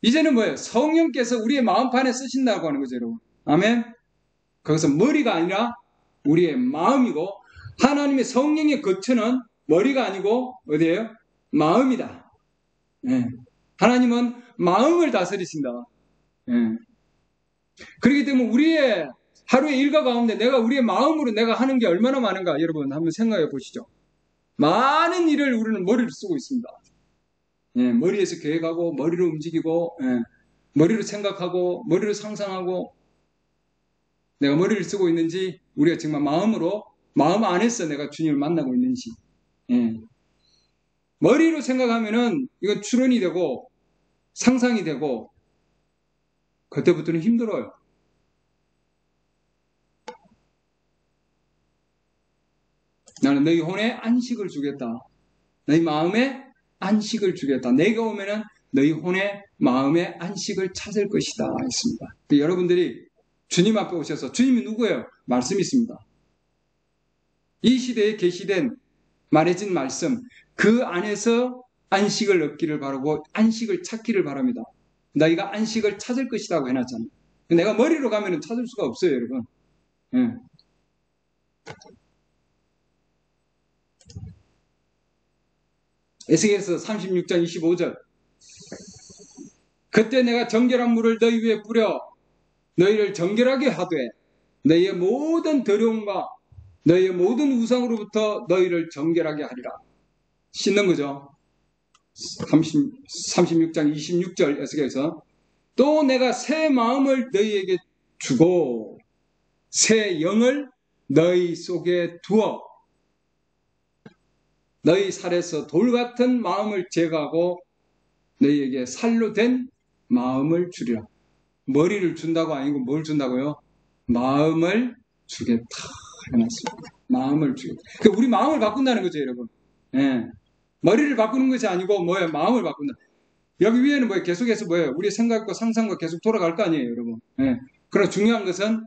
이제는 뭐예요? 성령께서 우리의 마음판에 쓰신다고 하는 거죠, 여러분. 아멘. 거기서 머리가 아니라 우리의 마음이고 하나님의 성령의 거처는 머리가 아니고 어디예요? 마음이다. 예. 하나님은 마음을 다스리신다. 예. 그렇기 때문에 우리의 하루의 일과 가운데 내가 우리의 마음으로 내가 하는 게 얼마나 많은가 여러분 한번 생각해 보시죠. 많은 일을 우리는 머리를 쓰고 있습니다. 예, 머리에서 계획하고 머리로 움직이고 예, 머리로 생각하고 머리로 상상하고 내가 머리를 쓰고 있는지 우리가 정말 마음으로 마음 안에서 내가 주님을 만나고 있는지 예. 머리로 생각하면은 이거 추론이 되고 상상이 되고 그때부터는 힘들어요. 나는 너희 혼에 안식을 주겠다. 너희 마음에 안식을 주겠다. 내가 오면은 너희 혼의 마음의 안식을 찾을 것이다. 했습니다. 여러분들이 주님 앞에 오셔서 주님이 누구예요? 말씀이 있습니다. 이 시대에 계시된 말해진 말씀 그 안에서 안식을 얻기를 바라고 안식을 찾기를 바랍니다. 너희가 안식을 찾을 것이라고 해놨잖아요. 내가 머리로 가면 찾을 수가 없어요, 여러분. 예. 에스겔서 36장 25절 그때 내가 정결한 물을 너희 위에 뿌려 너희를 정결하게 하되 너희의 모든 더러움과 너희의 모든 우상으로부터 너희를 정결하게 하리라 씻는 거죠 30, 36장 26절 에스겔에서 또 내가 새 마음을 너희에게 주고 새 영을 너희 속에 두어 너희 살에서 돌 같은 마음을 제거하고 너희에게 살로 된 마음을 주리라. 머리를 준다고 아니고 뭘 준다고요? 마음을 주겠다. 해놨습니다. 마음을 주겠다. 그 우리 마음을 바꾼다는 거죠, 여러분. 예. 머리를 바꾸는 것이 아니고 뭐예요? 마음을 바꾼다. 여기 위에는 뭐예요? 계속해서 뭐예요? 우리의 생각과 상상과 계속 돌아갈 거 아니에요, 여러분. 예. 그러나 중요한 것은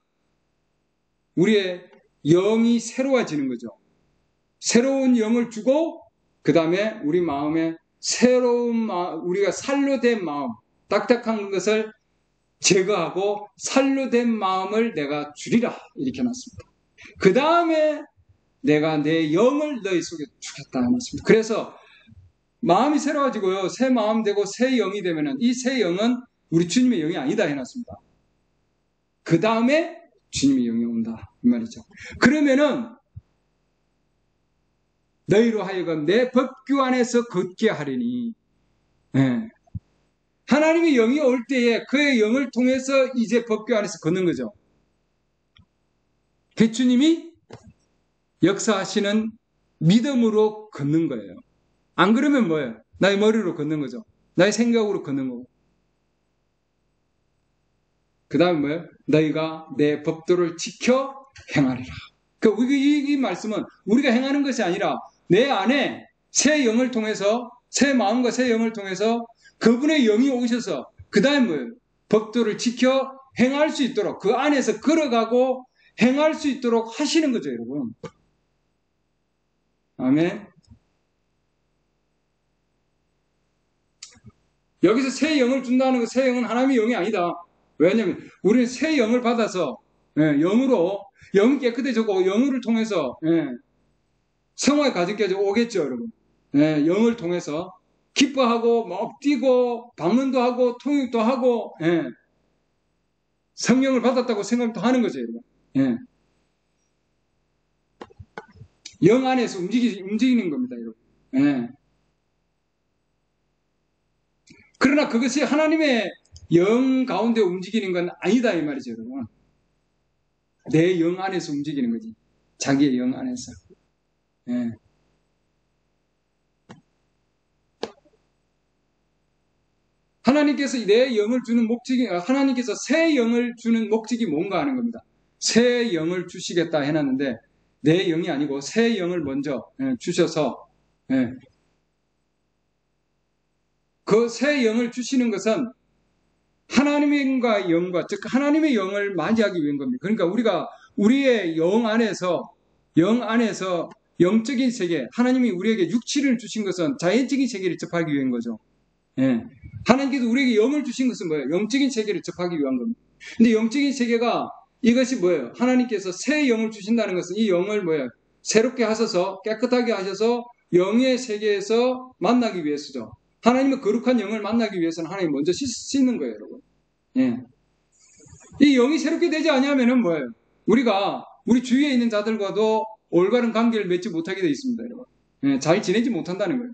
우리의 영이 새로워지는 거죠. 새로운 영을 주고 그 다음에 우리 마음에 새로운 마음, 우리가 살로 된 마음, 딱딱한 것을 제거하고 살로 된 마음을 내가 주리라 이렇게 놨습니다. 그 다음에 내가 내 영을 너희 속에 주겠다 해놨습니다. 그래서 마음이 새로워지고요. 새 마음 되고 새 영이 되면은 이 새 영은 우리 주님의 영이 아니다 해놨습니다. 그 다음에 주님의 영이 온다. 이 말이죠. 그러면은 너희로 하여금 내 법규 안에서 걷게 하리니 네. 하나님의 영이 올 때에 그의 영을 통해서 이제 법규 안에서 걷는 거죠. 그 주님이 역사하시는 믿음으로 걷는 거예요. 안 그러면 뭐예요? 나의 머리로 걷는 거죠. 나의 생각으로 걷는 거고. 그 다음에 뭐예요? 너희가 내 법도를 지켜 행하리라. 그, 이, 이 말씀은 우리가 행하는 것이 아니라 내 안에 새 영을 통해서, 새 마음과 새 영을 통해서 그분의 영이 오셔서, 그 다음에 뭐예요? 법도를 지켜 행할 수 있도록, 그 안에서 걸어가고 행할 수 있도록 하시는 거죠, 여러분. 아멘. 여기서 새 영을 준다는 거, 새 영은 하나님의 영이 아니다. 왜냐하면 우리는 새 영을 받아서 예, 영으로 영 깨끗해지고 영을 통해서 예, 성화의 가족까지 오겠죠, 여러분. 예, 영을 통해서 기뻐하고 막 뛰고 방문도 하고 통역도 하고 예, 성령을 받았다고 생각도 하는 거죠, 여러분. 예. 영 안에서 움직이, 움직이는 겁니다, 여러분. 예. 그러나 그것이 하나님의 영 가운데 움직이는 건 아니다 이 말이죠 여러분. 내 영 안에서 움직이는 거지. 자기의 영 안에서. 예. 하나님께서 내 영을 주는 목적이 하나님께서 새 영을 주는 목적이 뭔가 하는 겁니다. 새 영을 주시겠다 해놨는데 내 영이 아니고 새 영을 먼저 예, 주셔서 예, 그 새 영을 주시는 것은 하나님과 영과 즉 하나님의 영을 맞이하기 위한 겁니다. 그러니까 우리가 우리의 영 안에서 영 안에서 영적인 세계 하나님이 우리에게 육체를 주신 것은 자연적인 세계를 접하기 위한 거죠. 예. 하나님께서 우리에게 영을 주신 것은 뭐예요? 영적인 세계를 접하기 위한 겁니다. 근데 영적인 세계가 이것이 뭐예요? 하나님께서 새 영을 주신다는 것은 이 영을 뭐예요? 새롭게 하셔서 깨끗하게 하셔서 영의 세계에서 만나기 위해서죠. 하나님의 거룩한 영을 만나기 위해서는 하나님 먼저 씻는 거예요, 여러분. 예. 이 영이 새롭게 되지 않냐면은 뭐예요? 우리가 우리 주위에 있는 자들과도 올바른 관계를 맺지 못하게 되어 있습니다, 여러분. 예, 잘 지내지 못한다는 거예요.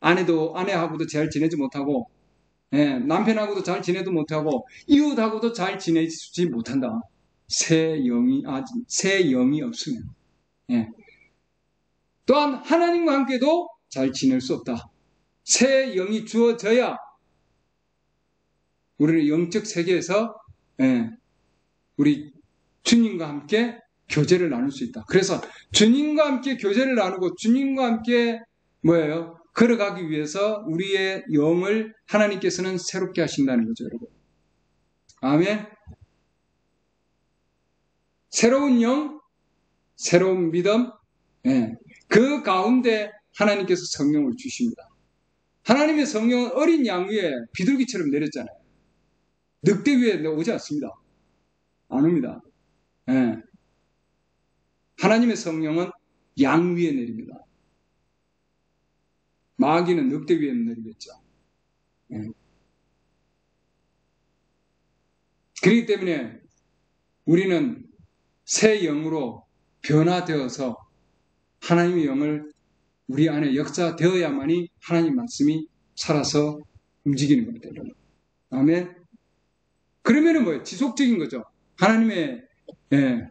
아내도 아내하고도 잘 지내지 못하고, 예, 남편하고도 잘 지내도 못하고, 이웃하고도 잘 지내지 못한다. 새 영이 아직 새 영이 없으면, 예. 또한 하나님과 함께도 잘 지낼 수 없다. 새 영이 주어져야 우리는 영적 세계에서 예, 우리 주님과 함께 교제를 나눌 수 있다. 그래서 주님과 함께 교제를 나누고 주님과 함께 뭐예요? 걸어가기 위해서 우리의 영을 하나님께서는 새롭게 하신다는 거죠, 여러분. 아멘. 새로운 영, 새로운 믿음, 예, 그 가운데 하나님께서 성령을 주십니다. 하나님의 성령은 어린 양 위에 비둘기처럼 내렸잖아요. 늑대 위에 오지 않습니다. 안 옵니다. 예. 하나님의 성령은 양 위에 내립니다. 마귀는 늑대 위에 내리겠죠. 예. 그렇기 때문에 우리는 새 영으로 변화되어서 하나님의 영을 우리 안에 역사되어야만이 하나님 말씀이 살아서 움직이는 겁니다. 여러분. 아멘. 그러면은 뭐예요? 지속적인 거죠. 하나님의 예,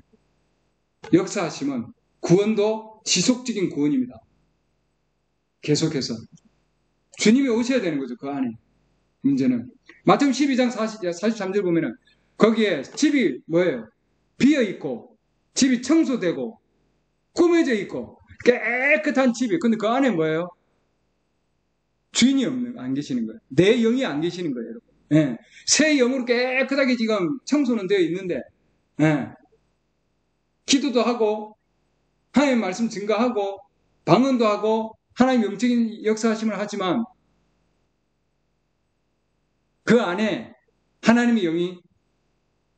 역사하심은 구원도 지속적인 구원입니다. 계속해서 주님이 오셔야 되는 거죠. 그 안에 문제는 마태음 12장 40, 43절 보면은 거기에 집이 뭐예요? 비어 있고 집이 청소되고 꾸며져 있고 깨끗한 집이 근데 그 안에 뭐예요? 주인이 없는 안 계시는 거예요. 내 영이 안 계시는 거예요, 여러분. 예. 새 영으로 깨끗하게 지금 청소는 되어 있는데 예. 기도도 하고 하나님의 말씀 증가하고 방언도 하고 하나님 영적인 역사하심을 하지만 그 안에 하나님의 영이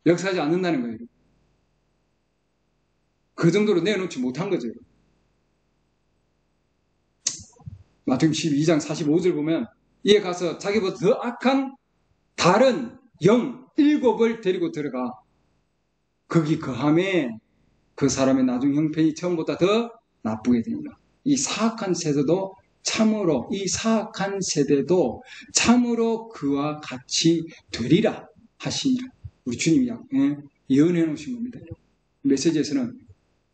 역사하지 않는다는 거예요. 그 정도로 내놓지 못한 거죠. 마태복음 12장 45절 보면 이에 가서 자기보다 더 악한 다른 영 일곱을 데리고 들어가 거기 거함에 그 사람의 나중 형편이 처음보다 더 나쁘게 됩니다. 이 사악한 세대도 참으로 이 사악한 세대도 참으로 그와 같이 되리라 하시니라. 우리 주님이 예, 예언해 놓으신 겁니다. 메시지에서는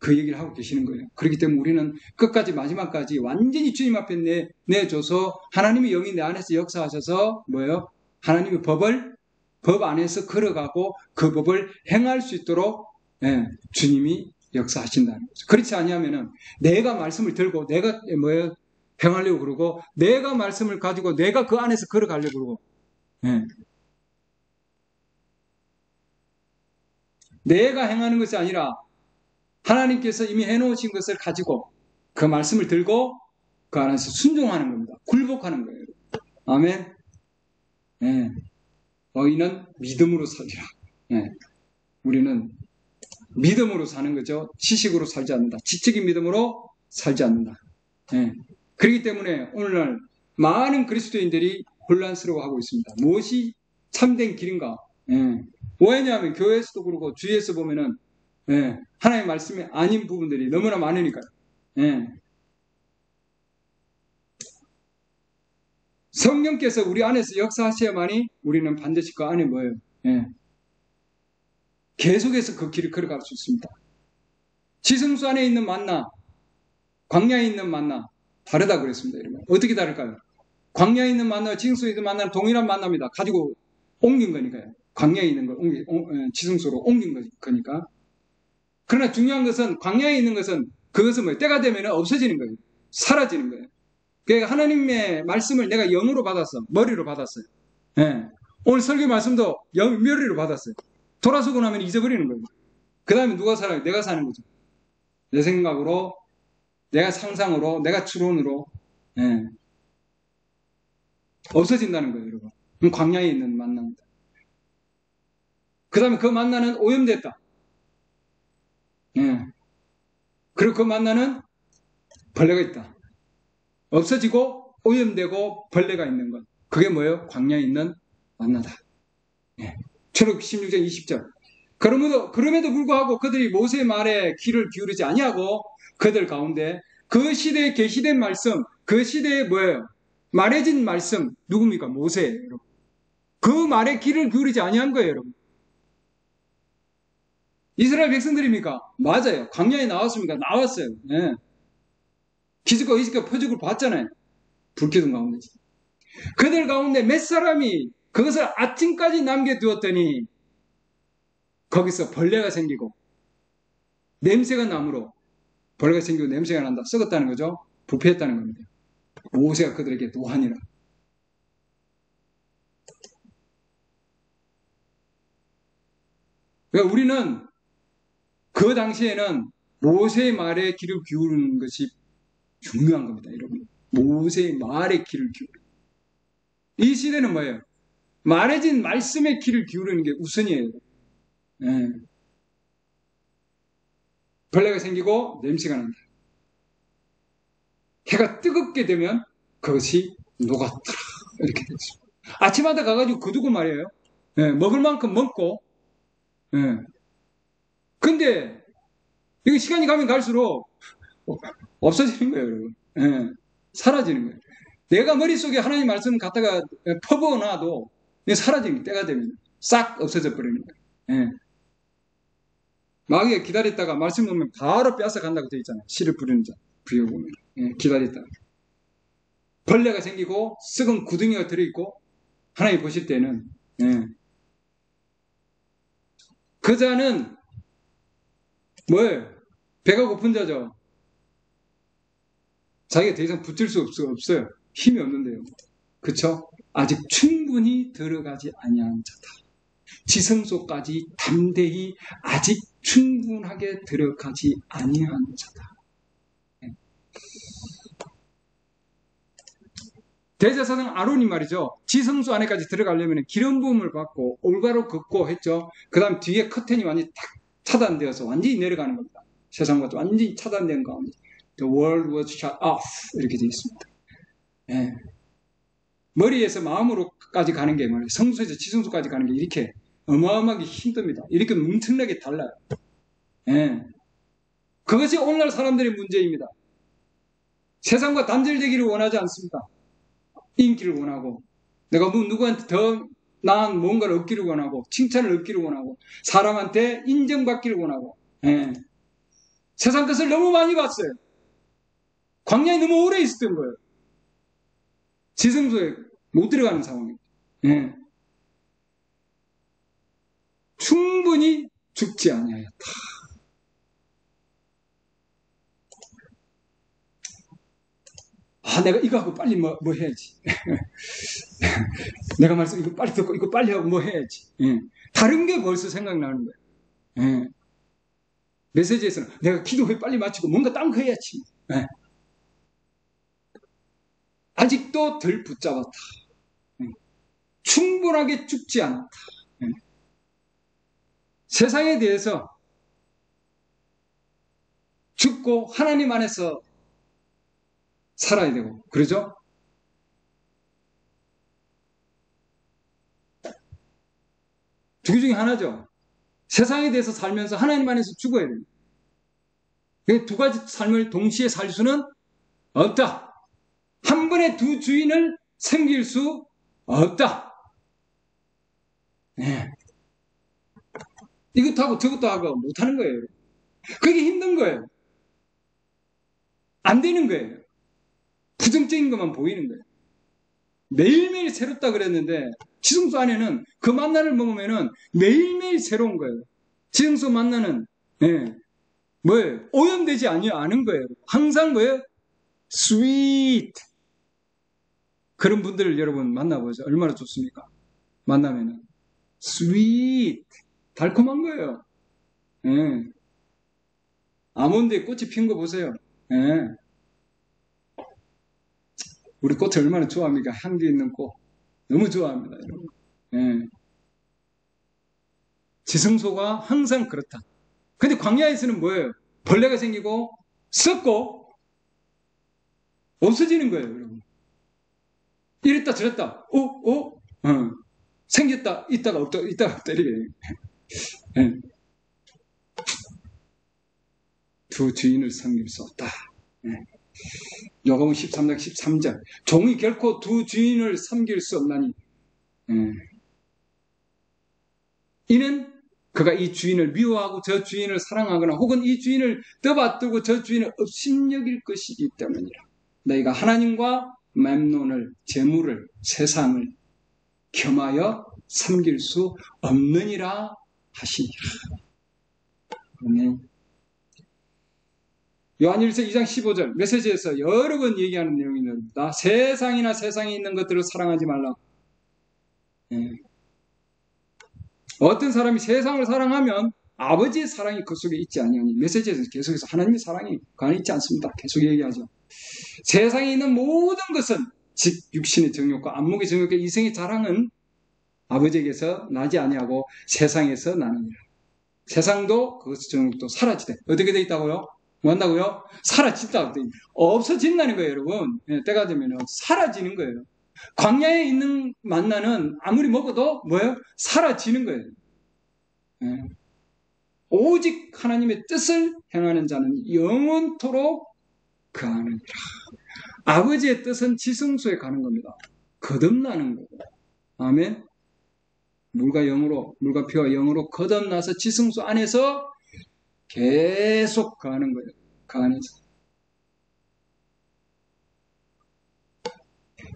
그 얘기를 하고 계시는 거예요. 그렇기 때문에 우리는 끝까지 마지막까지 완전히 주님 앞에 내, 내줘서 하나님의 영이 내 안에서 역사하셔서 뭐예요? 하나님의 법을 법 안에서 걸어가고 그 법을 행할 수 있도록 예, 주님이 역사하신다는 거죠. 그렇지 않냐면은 내가 말씀을 들고 내가 뭐예요? 행하려고 그러고 내가 말씀을 가지고 내가 그 안에서 걸어가려고 그러고 예. 내가 행하는 것이 아니라 하나님께서 이미 해놓으신 것을 가지고 그 말씀을 들고 그 안에서 순종하는 겁니다. 굴복하는 거예요. 아멘. 네. 너희는 믿음으로 살리라. 네. 우리는 믿음으로 사는 거죠. 지식으로 살지 않는다. 지적인 믿음으로 살지 않는다. 네. 그렇기 때문에 오늘날 많은 그리스도인들이 혼란스러워하고 있습니다. 무엇이 참된 길인가? 예. 왜냐하면 교회에서도 그렇고 주위에서 보면은 예, 하나님의 말씀이 아닌 부분들이 너무나 많으니까요. 예. 성령께서 우리 안에서 역사하셔야만이 우리는 반드시 그 안에 뭐예요? 예. 계속해서 그 길을 걸어갈 수 있습니다. 지성수 안에 있는 만나, 광야에 있는 만나, 다르다 그랬습니다. 여러분. 어떻게 다를까요? 광야에 있는 만나와 지성수에 있는 만나는 동일한 만납니다. 가지고 옮긴 거니까요. 광야에 있는 걸 옮기, 어, 지성소로 옮긴 거니까. 그러나 중요한 것은 광야에 있는 것은 그것은 뭐 때가 되면 없어지는 거예요. 사라지는 거예요. 그러니까 하나님의 말씀을 내가 영으로 받았어. 머리로 받았어요. 예. 오늘 설교 말씀도 영, 머리로 받았어요. 돌아서고 나면 잊어버리는 거예요. 그 다음에 누가 살아요? 내가 사는 거죠. 내 생각으로, 내가 상상으로, 내가 추론으로, 예. 없어진다는 거예요, 여러분. 광야에 있는 만납니다. 그 다음에 그 만나는 오염됐다. 예. 그리고 그 만나는 벌레가 있다. 없어지고 오염되고 벌레가 있는 것. 그게 뭐예요? 광야에 있는 만나다. 예. 초록 16장 20절. 그럼에도, 그럼에도 불구하고 그들이 모세의 말에 귀를 기울이지 아니하고 그들 가운데 그 시대에 계시된 말씀, 그 시대에 뭐예요? 말해진 말씀, 누굽니까? 모세예요, 여러분. 그 말에 귀를 기울이지 아니한 거예요, 여러분. 이스라엘 백성들입니까? 맞아요. 광야에 나왔습니까? 나왔어요. 네. 기적과 의식과 표적을 봤잖아요. 불기둥 가운데. 그들 가운데 몇 사람이 그것을 아침까지 남겨두었더니 거기서 벌레가 생기고 냄새가 나므로 벌레가 생기고 냄새가 난다. 썩었다는 거죠. 부패했다는 겁니다. 모세가 그들에게 노하니라. 그러니까 우리는 그 당시에는 모세의 말에 귀를 기울이는 것이 중요한 겁니다, 여러분. 모세의 말에 귀를 기울이는. 이 시대는 뭐예요? 말해진 말씀에 귀를 기울이는 게 우선이에요. 네. 벌레가 생기고 냄새가 난다. 해가 뜨겁게 되면 그것이 녹았더라. 이렇게 됐습니다. 아침마다 가가지고 거두고 말이에요. 네, 먹을 만큼 먹고, 네. 근데 이거 시간이 가면 갈수록 없어지는 거예요, 여러분. 예, 사라지는 거예요. 내가 머릿속에 하나님 말씀 갖다가 퍼부어놔도 사라지는 때가 되면 싹 없어져 버리는 거예요. 예. 마귀가 기다렸다가 말씀 보면 바로 뺏어 간다고 되어 있잖아요. 씨를 부리는 자. 부여 보면. 예, 기다렸다가. 벌레가 생기고 썩은 구덩이가 들어있고 하나님 보실 때는 예. 그 자는 뭐예요? 배가 고픈 자죠. 자기가 더 이상 붙을 수 없어, 없어요. 힘이 없는데요. 그쵸? 아직 충분히 들어가지 아니한 자다. 지성소까지 담대히 아직 충분하게 들어가지 아니한 자다. 대제사장 아론이 말이죠. 지성소 안에까지 들어가려면 기름 부음을 받고 올바로 걷고 했죠. 그 다음 뒤에 커튼이 완전히 탁 차단되어서 완전히 내려가는 겁니다. 세상과 완전히 차단된 가운데 The world was shut off 이렇게 되어 있습니다. 예. 머리에서 마음으로까지 가는 게 뭐예요? 성소에서 지성소까지 가는 게 이렇게 어마어마하게 힘듭니다. 이렇게 엄청나게 달라요. 예. 그것이 오늘날 사람들의 문제입니다. 세상과 단절되기를 원하지 않습니다. 인기를 원하고, 내가 뭐 누구한테 더 나은 뭔가를 얻기를 원하고, 칭찬을 얻기를 원하고, 사람한테 인정받기를 원하고, 예. 세상 것을 너무 많이 봤어요. 광야에 너무 오래 있었던 거예요. 지성소에 못 들어가는 상황입니다. 예. 충분히 죽지 아니하였다. 아, 내가 이거 하고 빨리 뭐, 뭐 해야지. [laughs] 내가 말씀 이거 빨리 듣고 이거 빨리 하고 뭐 해야지. 예. 다른 게 벌써 생각나는 거예요. 예. 메시지에서는 내가 기도회 빨리 마치고 뭔가 딴 거 해야지. 예. 아직도 덜 붙잡았다. 예. 충분하게 죽지 않았다. 예. 세상에 대해서 죽고 하나님 안에서 살아야 되고, 그러죠? 두 개 중에 하나죠. 세상에 대해서 살면서 하나님 안에서 죽어야 됩니다. 두 가지 삶을 동시에 살 수는 없다. 한 번에 두 주인을 생길 수 없다. 네. 이것도 하고 저것도 하고 못하는 거예요. 그게 힘든 거예요. 안 되는 거예요. 부정적인 것만 보이는 거예요. 매일매일 새롭다 그랬는데 지성소 안에는 그 만나를 먹으면은 매일매일 새로운 거예요. 지성소 만나는 예, 뭐예요? 오염되지 아니 않은 거예요. 항상 뭐예요? sweet 그런 분들을 여러분 만나보죠. 얼마나 좋습니까? 만나면은 sweet 달콤한 거예요. 예. 아몬드에 꽃이 핀 거 보세요. 예. 우리 꽃을 얼마나 좋아합니까? 향기 있는 꽃. 너무 좋아합니다. 예. 지성소가 항상 그렇다. 근데 광야에서는 뭐예요? 벌레가 생기고, 썩고, 없어지는 거예요, 여러분. 이랬다 저랬다, 어, 어, 어. 생겼다, 있다가 없다, 있다가 이렇게. 예. 두 주인을 섬길 수 없다. 예. 요금 13장 13절 종이 결코 두 주인을 섬길 수 없나니 예. 이는 그가 이 주인을 미워하고 저 주인을 사랑하거나 혹은 이 주인을 떠받들고 저 주인을 업신여길 것이기 때문이라 너희가 하나님과 맴론을 재물을 세상을 겸하여 섬길 수 없느니라 하시니라 아멘. 요한일서 2장 15절 메시지에서 여러 번 얘기하는 내용이 있습니다. 세상이나 세상에 있는 것들을 사랑하지 말라. 예. 어떤 사람이 세상을 사랑하면 아버지의 사랑이 그 속에 있지 아니하니 메시지에서 계속해서 하나님의 사랑이 그 안에 있지 않습니다. 계속 얘기하죠. 세상에 있는 모든 것은 즉 육신의 정욕과 안목의 정욕과 이생의 자랑은 아버지에게서 나지 아니하고 세상에서 나느니라. 세상도 그것의 정욕도 사라지되 어떻게 돼 있다고요? 뭐 한다고요? 사라진다. 없어진다는 거예요, 여러분. 예, 때가 되면 사라지는 거예요. 광야에 있는 만나는 아무리 먹어도 뭐예요? 사라지는 거예요. 예. 오직 하나님의 뜻을 행하는 자는 영원토록 그하느니라. 아버지의 뜻은 지성소에 가는 겁니다. 거듭나는 거고. 아멘. 물과 영으로, 물과 피와 영으로 거듭나서 지성소 안에서 계속 가는 거예요. 그 안에서.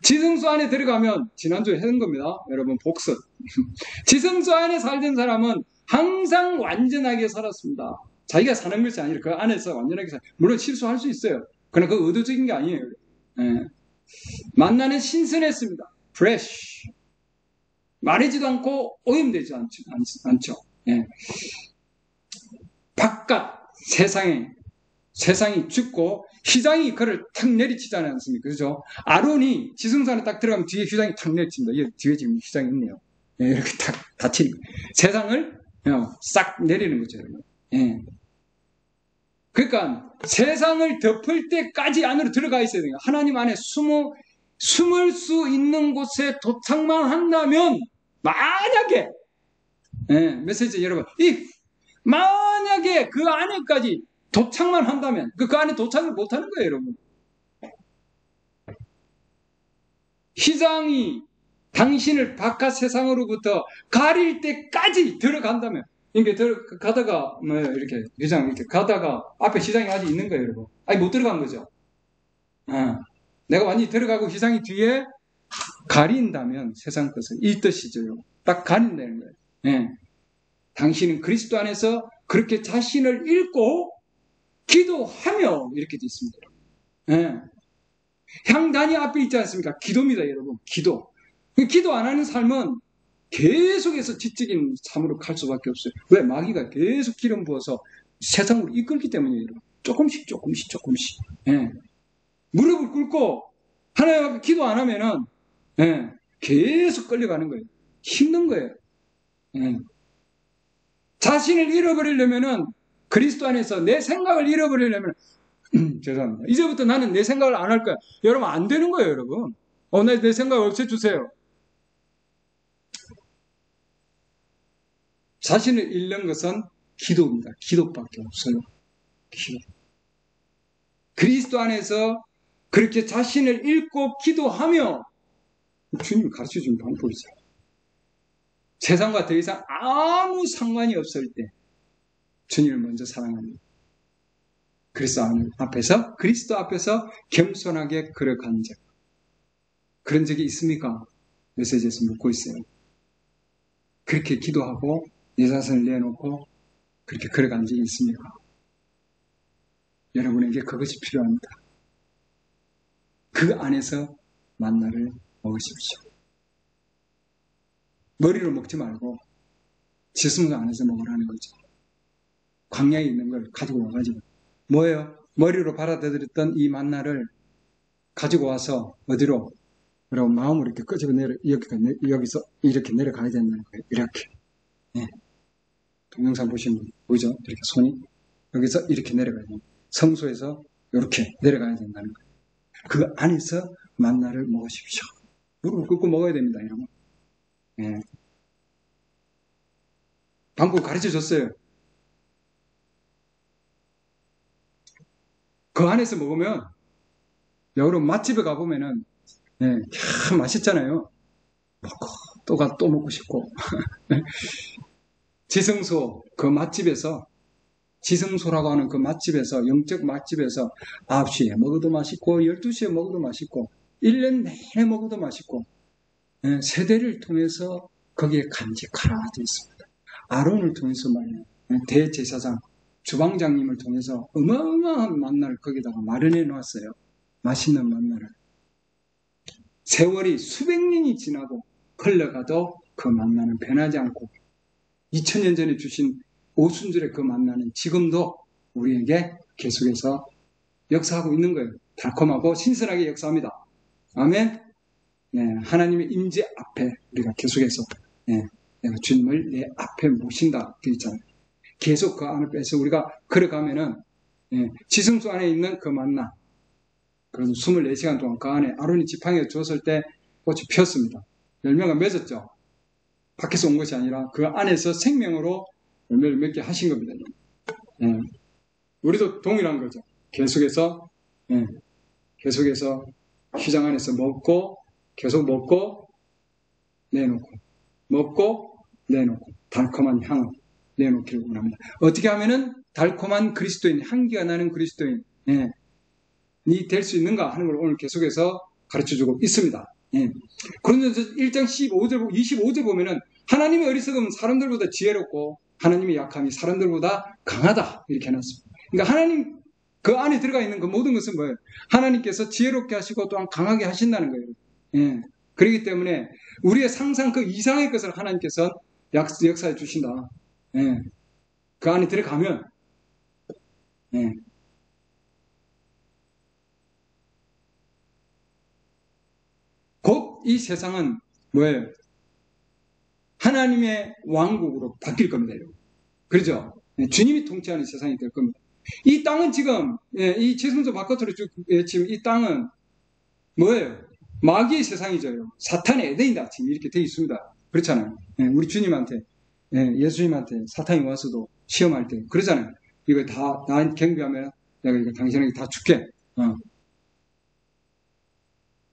지성소 안에 들어가면 지난주에 했던 겁니다. 여러분 복습. [laughs] 지성소 안에 살던 사람은 항상 완전하게 살았습니다. 자기가 사는 것이 아니라 그 안에서 완전하게 살. 물론 실수할 수 있어요. 그러나 그 의도적인 게 아니에요. 예. 만나는 신선했습니다. fresh. 마르지도 않고 오염되지 않죠. 않죠. 예. 바깥 세상에 세상이 죽고 휘장이 그를 탁 내리치지 않습니까? 그죠? 아론이 지승산에 딱 들어가면 뒤에 휘장이 탁 내리칩니다. 이 뒤에 지금 휘장이 있네요. 예, 이렇게 탁 닫히는 세상을 어, 싹 내리는 거죠, 여러분. 예. 그러니까 세상을 덮을 때까지 안으로 들어가 있어야 돼요. 하나님 안에 숨어 숨을 수 있는 곳에 도착만 한다면 만약에 예, 메시지 여러분 이 만약에 그 안에까지 도착만 한다면 그, 그 안에 도착을 못하는 거예요, 여러분. 희장이 당신을 바깥 세상으로부터 가릴 때까지 들어간다면 이게 들어 가다가 뭐 이렇게 시장 이렇게 가다가 앞에 시장이 아직 있는 거예요, 여러분. 아니 못 들어간 거죠. 아, 내가 완전히 들어가고 시장이 뒤에 가린다면 세상 것을 이 뜻이죠. 딱 가린다는 거예요. 예. 당신은 그리스도 안에서 그렇게 자신을 잃고 기도하며 이렇게 돼 있습니다. 예. 향단이 앞에 있지 않습니까? 기도입니다, 여러분. 기도. 기도 안 하는 삶은 계속해서 지적인 삶으로 갈 수밖에 없어요. 왜? 마귀가 계속 기름 부어서 세상으로 이끌기 때문이에요. 조금씩, 조금씩, 조금씩. 예. 무릎을 꿇고 하나님 앞에 기도 안 하면은 예. 계속 끌려가는 거예요. 힘든 거예요. 예. 자신을 잃어버리려면은 그리스도 안에서 내 생각을 잃어버리려면 [clears throat] 죄송합니다. 이제부터 나는 내 생각을 안 할 거야. 여러분 안 되는 거예요, 여러분. 어, 내, 내 생각 없애주세요. 자신을 잃는 것은 기도입니다. 기도밖에 없어요. 기도. 그리스도 안에서 그렇게 자신을 잃고 기도하며 주님이 가르쳐 준 방법이죠. 세상과 더 이상 아무 상관이 없을 때 주님을 먼저 사랑합니다. 그리스도 앞에서 그리스도 앞에서 겸손하게 걸어간 적 그런 적이 있습니까? 메시지에서 묻고 있어요. 그렇게 기도하고 내 자신을 내놓고 그렇게 걸어간 적이 있습니까? 여러분에게 그것이 필요합니다. 그 안에서 만나를 먹으십시오. 머리로 먹지 말고 지승 안에서 먹으라는 거죠. 광야에 있는 걸 가지고 와가지고 뭐예요? 머리로 받아들였던 이 만나를 가지고 와서 어디로? 여러분 마음으로 이렇게 끄집어 내려 여기가 여기서 이렇게 내려가야 된다는 거예요. 이렇게. 네. 동영상 보시면 보이죠? 이렇게 손이 여기서 이렇게 내려가야 돼요. 성소에서 이렇게 내려가야 된다는 거예요. 그 안에서 만나를 먹으십시오. 무릎을 꿇고 먹어야 됩니다, 여러분. 네. 방법 가르쳐 줬어요. 그 안에서 먹으면 여러분 맛집에 가보면은 네, 참 맛있잖아요. 먹고 또가 또 먹고 싶고 [laughs] 지성소 그 맛집에서 지성소라고 하는 그 맛집에서 영적 맛집에서 9시에 먹어도 맛있고 12시에 먹어도 맛있고 1년 내내 먹어도 맛있고 네, 세대를 통해서 거기에 간직하라 되어 있습니다. 아론을 통해서 말이에요. 네, 대제사장 주방장님을 통해서 어마어마한 만나를 거기다가 마련해 놓았어요. 맛있는 만나를. 세월이 수백 년이 지나도 흘러가도 그 만나는 변하지 않고 2000년 전에 주신 오순절의 그 만나는 지금도 우리에게 계속해서 역사하고 있는 거예요. 달콤하고 신선하게 역사합니다. 아멘. 네, 하나님의 임재 앞에 우리가 계속해서 네, 내가 주님을 내 앞에 모신다 되어 있잖아요. 계속 그 안을 빼서 우리가 걸어가면은 예, 지성소 안에 있는 그 만나 그래서 24시간 동안 그 안에 아론이 지팡이에 줬을 때 꽃이 피었습니다. 열매가 맺었죠. 밖에서 온 것이 아니라 그 안에서 생명으로 열매를 맺게 하신 겁니다. 예. 우리도 동일한 거죠. 계속해서 예. 계속해서 휘장 안에서 먹고 계속 먹고 내놓고 먹고 내놓고 달콤한 향을 내놓기를 원합니다. 어떻게 하면은 달콤한 그리스도인 향기가 나는 그리스도인 예, 이될 수 있는가 하는 걸 오늘 계속해서 가르쳐주고 있습니다. 예. 그런데 1장 15절, 25절 보면은 하나님의 어리석음은 사람들보다 지혜롭고 하나님의 약함이 사람들보다 강하다 이렇게 해놨습니다. 그러니까 하나님 그 안에 들어가 있는 그 모든 것은 뭐예요? 하나님께서 지혜롭게 하시고 또한 강하게 하신다는 거예요. 예. 그렇기 때문에 우리의 상상 그 이상의 것을 하나님께서 역사해 주신다. 예. 그 안에 들어가면 예. 곧 이 세상은 뭐예요? 하나님의 왕국으로 바뀔 겁니다. 그렇죠? 예. 주님이 통치하는 세상이 될 겁니다. 이 땅은 지금 예, 이 지성소 바깥으로 쭉 지금 이 땅은 뭐예요? 마귀의 세상이죠. 사탄의 에덴이다. 지금 이렇게 되어 있습니다. 그렇잖아요. 예, 우리 주님한테 예, 수님한테 사탄이 와서도 시험할 때 그러잖아요. 이거 다 나한테 경비하면 내가 이거 당신에게 다 줄게. 어.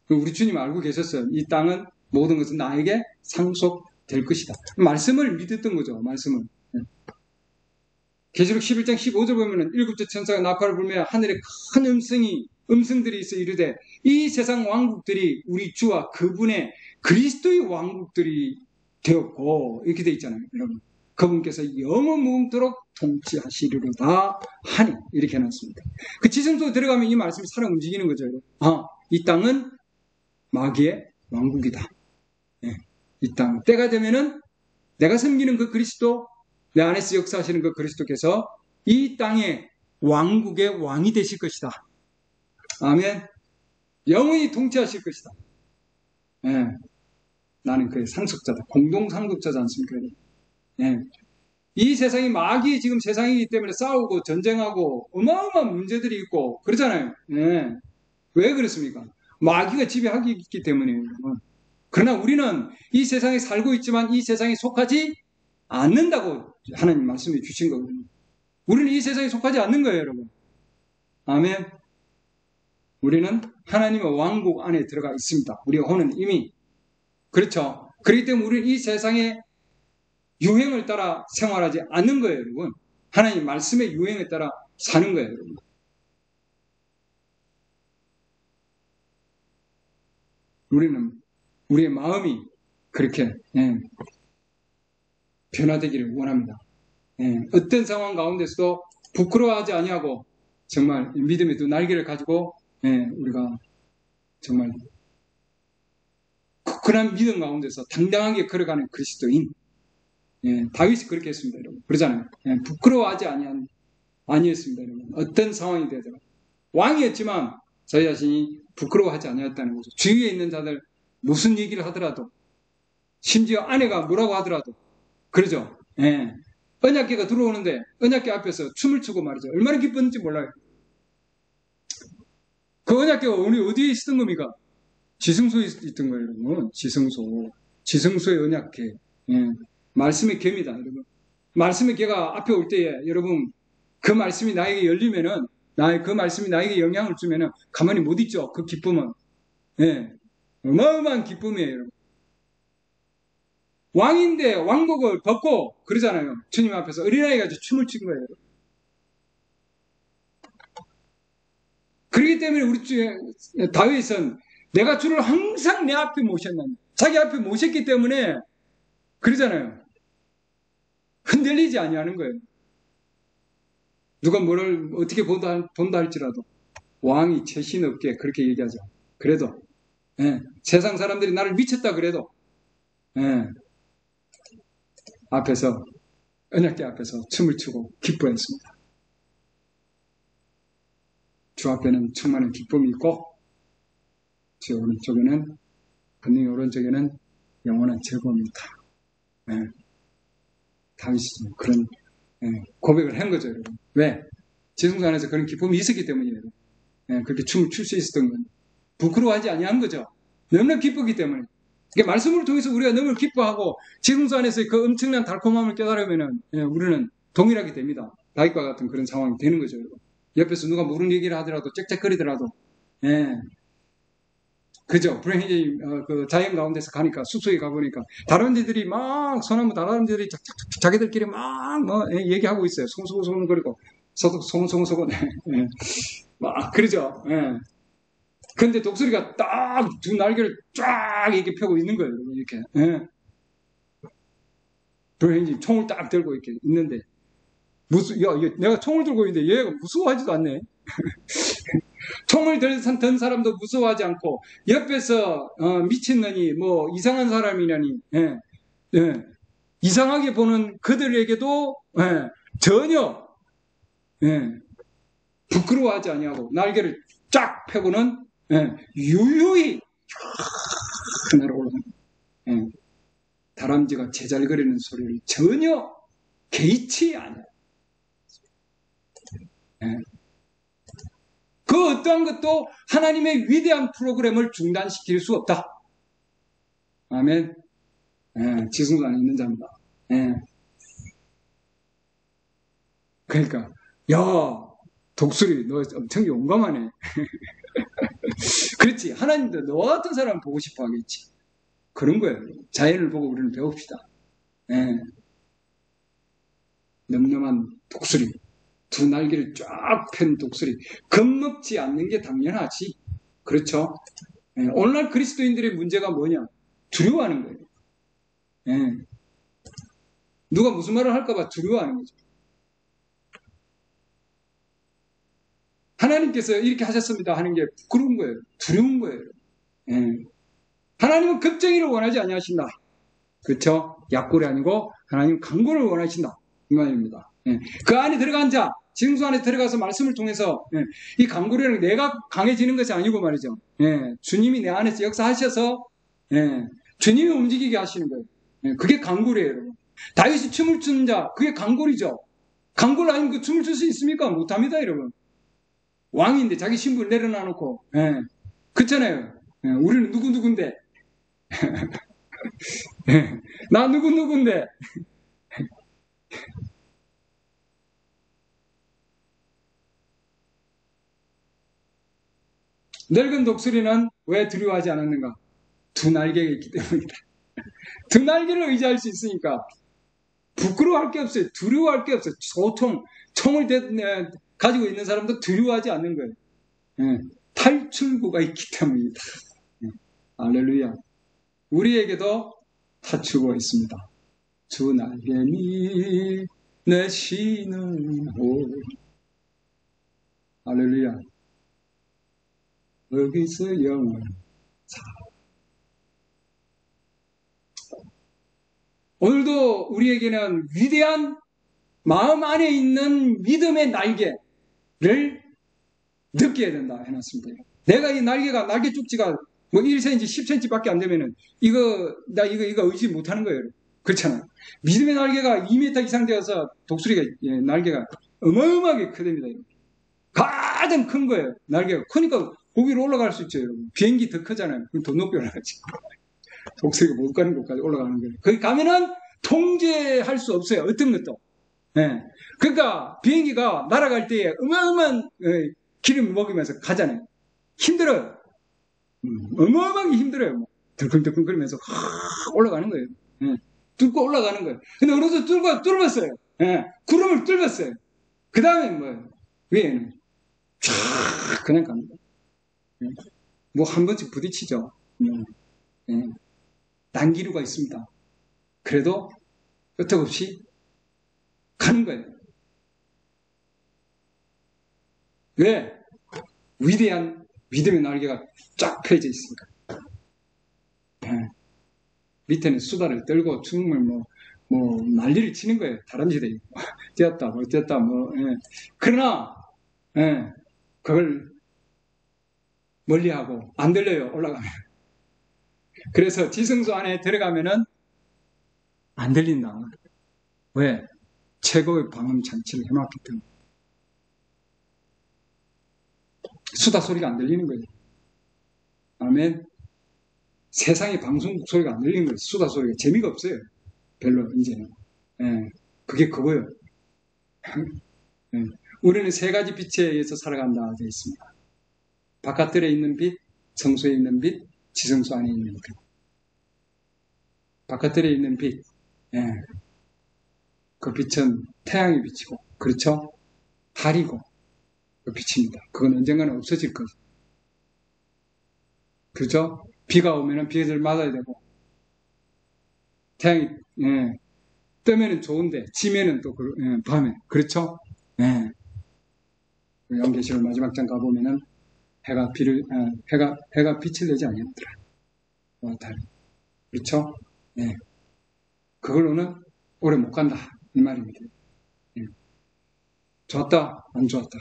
그 우리 주님 알고 계셨어요. 이 땅은 모든 것은 나에게 상속될 것이다. 말씀을 믿었던 거죠. 말씀을. 계시록 11장 15절 보면은 일곱째 천사가 나팔을 불며 하늘에 큰 음성이 음성들이 있어 이르되 이 세상 왕국들이 우리 주와 그분의 그리스도의 왕국들이 되었고 이렇게 돼 있잖아요, 여러분. 그분께서 영원 무음토록 통치하시리로다 하니 이렇게 해놨습니다. 그 지성소 들어가면 이 말씀이 살아 움직이는 거죠. 아, 이 땅은 마귀의 왕국이다. 네, 이 땅. 때가 되면은 내가 섬기는 그 그리스도 내 안에서 역사하시는 그 그리스도께서 이 땅의 왕국의 왕이 되실 것이다. 아멘. 영원히 통치하실 것이다. 예. 나는 그의 상속자다. 공동 상속자지 않습니까? 예. 이 세상이 마귀 지금 세상이기 때문에 싸우고 전쟁하고 어마어마한 문제들이 있고 그러잖아요. 예. 왜 그렇습니까? 마귀가 지배하기 있기 때문이에요. 그러나 우리는 이 세상에 살고 있지만 이 세상에 속하지 않는다고 하나님 말씀해 주신 거거든요. 우리는 이 세상에 속하지 않는 거예요, 여러분. 아멘. 우리는 하나님의 왕국 안에 들어가 있습니다. 우리의 혼은 이미. 그렇죠. 그렇기 때문에 우리는 이 세상의 유행을 따라 생활하지 않는 거예요, 여러분. 하나님 말씀의 유행에 따라 사는 거예요, 여러분. 우리는 우리의 마음이 그렇게 예, 변화되기를 원합니다. 예, 어떤 상황 가운데서도 부끄러워하지 아니하고 정말 믿음의 두 날개를 가지고 예, 우리가 정말 굳건한 믿음 가운데서 당당하게 걸어가는 그리스도인 예, 다윗이 그렇게 했습니다, 여러분. 그러잖아요. 예, 부끄러워하지 아니한 아니었습니다, 여러분. 어떤 상황이 되더라도 왕이었지만 저희 자신이 부끄러워하지 아니었다는 거죠. 주위에 있는 자들 무슨 얘기를 하더라도 심지어 아내가 뭐라고 하더라도 그러죠. 예. 언약계가 들어오는데 언약계 앞에서 춤을 추고 말이죠. 얼마나 기뻤는지 몰라요. 그 언약계가 우리 어디에 있었던 겁니까? 지성소에 있던 거예요, 여러분. 지성소. 지성소의 언약계. 예. 말씀의 개입니다, 여러분. 말씀의 개가 앞에 올 때에 여러분 그 말씀이 나에게 열리면은 나의 그 말씀이 나에게 영향을 주면은 가만히 못 있죠. 그 기쁨은. 예. 어마어마한 기쁨이에요, 여러분. 왕인데 왕복을 벗고 그러잖아요. 주님 앞에서 어린아이가 춤을 춘 거예요. 그렇기 때문에 우리 주 다윗은 내가 주를 항상 내 앞에 모셨는데 자기 앞에 모셨기 때문에 그러잖아요. 흔들리지 아니하는 거예요. 누가 뭐를 어떻게 본다, 본다 할지라도 왕이 최신 없게 그렇게 얘기하죠. 그래도 예, 세상 사람들이 나를 미쳤다 그래도 예, 앞에서 언약계 앞에서 춤을 추고 기뻐했습니다. 주 앞에는 충만한 기쁨이 있고 주 오른쪽에는 분명히 오른쪽에는 영원한 즐거움이다. 네. 다윗이 그런 네, 고백을 한 거죠, 여러분. 왜? 지성소 안에서 그런 기쁨이 있었기 때문이에요. 네, 그렇게 춤을 출 수 있었던 건 부끄러워하지 아니한 거죠. 너무나 기쁘기 때문에. 그러니까 말씀을 통해서 우리가 너무 기뻐하고 지금소 안에서 그 엄청난 달콤함을 깨달으면 예, 우리는 동일하게 됩니다. 다윗과 같은 그런 상황이 되는 거죠. 여러분. 옆에서 누가 모르는 얘기를 하더라도 짹짹거리더라도 예. 그죠? 불행해지, 어, 그 자연 가운데서 가니까, 숲속에 가보니까, 다람쥐들이 막, 소나무 다람쥐들이 자, 자, 기들끼리 막, 뭐, 예, 얘기하고 있어요. 송송송 거리고, 송송송송, 예. 막, 그러죠? 예. 근데 독수리가 딱 두 날개를 쫙 이렇게 펴고 있는 거예요. 이렇게. 예. 불행지 총을 딱 들고 이렇게 있는데, 무슨, 야, 내가 총을 들고 있는데 얘가 무서워하지도 않네. [laughs] 총을 든, 든 사람도 무서워하지 않고 옆에서 어, 미친느니 뭐 이상한 사람이냐니 예, 예. 이상하게 보는 그들에게도 예, 전혀 예, 부끄러워하지 아니하고 날개를 쫙 펴고는 예, 유유히 올라가 예, 다람쥐가 제잘거리는 소리를 전혀 개의치 않아요. 예. 그 어떠한 것도 하나님의 위대한 프로그램을 중단시킬 수 없다. 아멘. 예, 지승도 안에 있는 자입니다. 예. 그러니까, 야, 독수리, 너 엄청 용감하네. [laughs] 그렇지. 하나님도 너 같은 사람 보고 싶어 하겠지. 그런 거예요. 자연을 보고 우리는 배웁시다. 예. 넘넘한 독수리. 두 날개를 쫙 편 독수리. 겁먹지 않는 게 당연하지. 그렇죠? 예, 오늘날 그리스도인들의 문제가 뭐냐? 두려워하는 거예요. 예. 누가 무슨 말을 할까봐 두려워하는 거죠. 하나님께서 이렇게 하셨습니다 하는 게 부끄러운 거예요. 두려운 거예요. 예. 하나님은 급정이를 원하지 아니하신다. 그렇죠? 약골이 아니고 하나님 강골을 원하신다. 이 말입니다. 예. 그 안에 들어간 자, 징수 안에 들어가서 말씀을 통해서 예, 이 강구리는 내가 강해지는 것이 아니고 말이죠. 예, 주님이 내 안에서 역사하셔서 예, 주님이 움직이게 하시는 거예요. 예, 그게 강구리예요. 여러분. 다윗이 춤을 추는 자, 그게 강골이죠. 강골 아니면 그 춤을 출 수 있습니까? 못합니다, 여러분. 왕인데 자기 신분을 내려놔놓고, 예, 그렇잖아요. 예, 우리는 누구누군데. [laughs] 예, 나 누구누군데. [laughs] 늙은 독수리는 왜 두려워하지 않았는가? 두 날개가 있기 때문이다. [laughs] 두 날개를 의지할 수 있으니까 부끄러워할 게 없어요. 두려워할 게 없어요. 소통, 총을 대, 가지고 있는 사람도 두려워하지 않는 거예요. 예, 탈출구가 있기 때문이다. 예, 알렐루야. 우리에게도 탈출구가 있습니다. 주 날개니 내 쉬는 곳. 할렐루야. 거기서 영원 오늘도 우리에게는 위대한 마음 안에 있는 믿음의 날개를 느껴야 된다 해놨습니다. 내가 이 날개가 날개 쪽지가 뭐 1cm, 10cm밖에 안 되면은 이거 나 이거 이거 의지 못하는 거예요. 그렇잖아요. 믿음의 날개가 2m 이상 되어서 독수리가 예, 날개가 어마어마하게 크답니다. 가장 큰 거예요. 날개가 크니까 거기로 올라갈 수 있죠, 여러분. 비행기 더 크잖아요. 더 높이 올라가지. [laughs] 독수리가 못 가는 곳까지 올라가는 거예요. 거기 가면은 통제할 수 없어요. 어떤 것도. 네. 그러니까 비행기가 날아갈 때에 어마어마한 예, 기름 먹으면서 가잖아요. 힘들어요. 음, 어마어마하게 힘들어요. 뭐. 덜컹덜컹거리면서 올라가는 거예요. 네. 뚫고 올라가는 거예요. 근데 어느 정도 뚫고 뚫었어요. 네. 구름을 뚫었어요. 그 다음에 뭐예요? 위에는 쫙 그냥 갑니다. 뭐 한 번씩 부딪히죠. 예. 난기류가 있습니다. 그래도 끄떡없이 가는 거예요. 왜? 위대한 믿음의 날개가 쫙 펴져 있으니까. 예. 밑에는 수다를 떨고 춤을 뭐, 뭐, 난리를 치는 거예요. 다람쥐들이. 뛰었다, [laughs] 뭐, 뛰었다, 뭐, 예. 그러나, 예. 그걸 멀리하고 안 들려요 올라가면. 그래서 지성소 안에 들어가면은 안 들린다. 왜? 최고의 방음 장치를 해놨기 때문에. 수다 소리가 안 들리는 거예요. 아멘. 세상의 방송국 소리가 안 들리는 거예요. 수다 소리가. 재미가 없어요. 별로 이제는. 예, 그게 그거예요. 예, 우리는 세 가지 빛에 의해서 살아간다. 되어 있습니다 바깥들에 있는 빛, 성소에 있는 빛, 지성소 안에 있는 빛. 바깥들에 있는 빛, 예. 그 빛은 태양이 비치고, 그렇죠? 달이고, 그 빛입니다. 그건 언젠가는 없어질 거죠. 그죠? 비가 오면은 비를 맞아야 되고, 태양이, 예. 뜨면은 좋은데, 지면은 또, 그, 예, 밤에. 그렇죠? 예. 영계시록 마지막 장 가보면은, 해가 비를, 어, 해가, 해가 빛을 내지 아니었더라. 어, 달. 그렇죠? 예. 그걸로는 오래 못 간다. 이 말입니다. 예. 좋았다, 안 좋았다.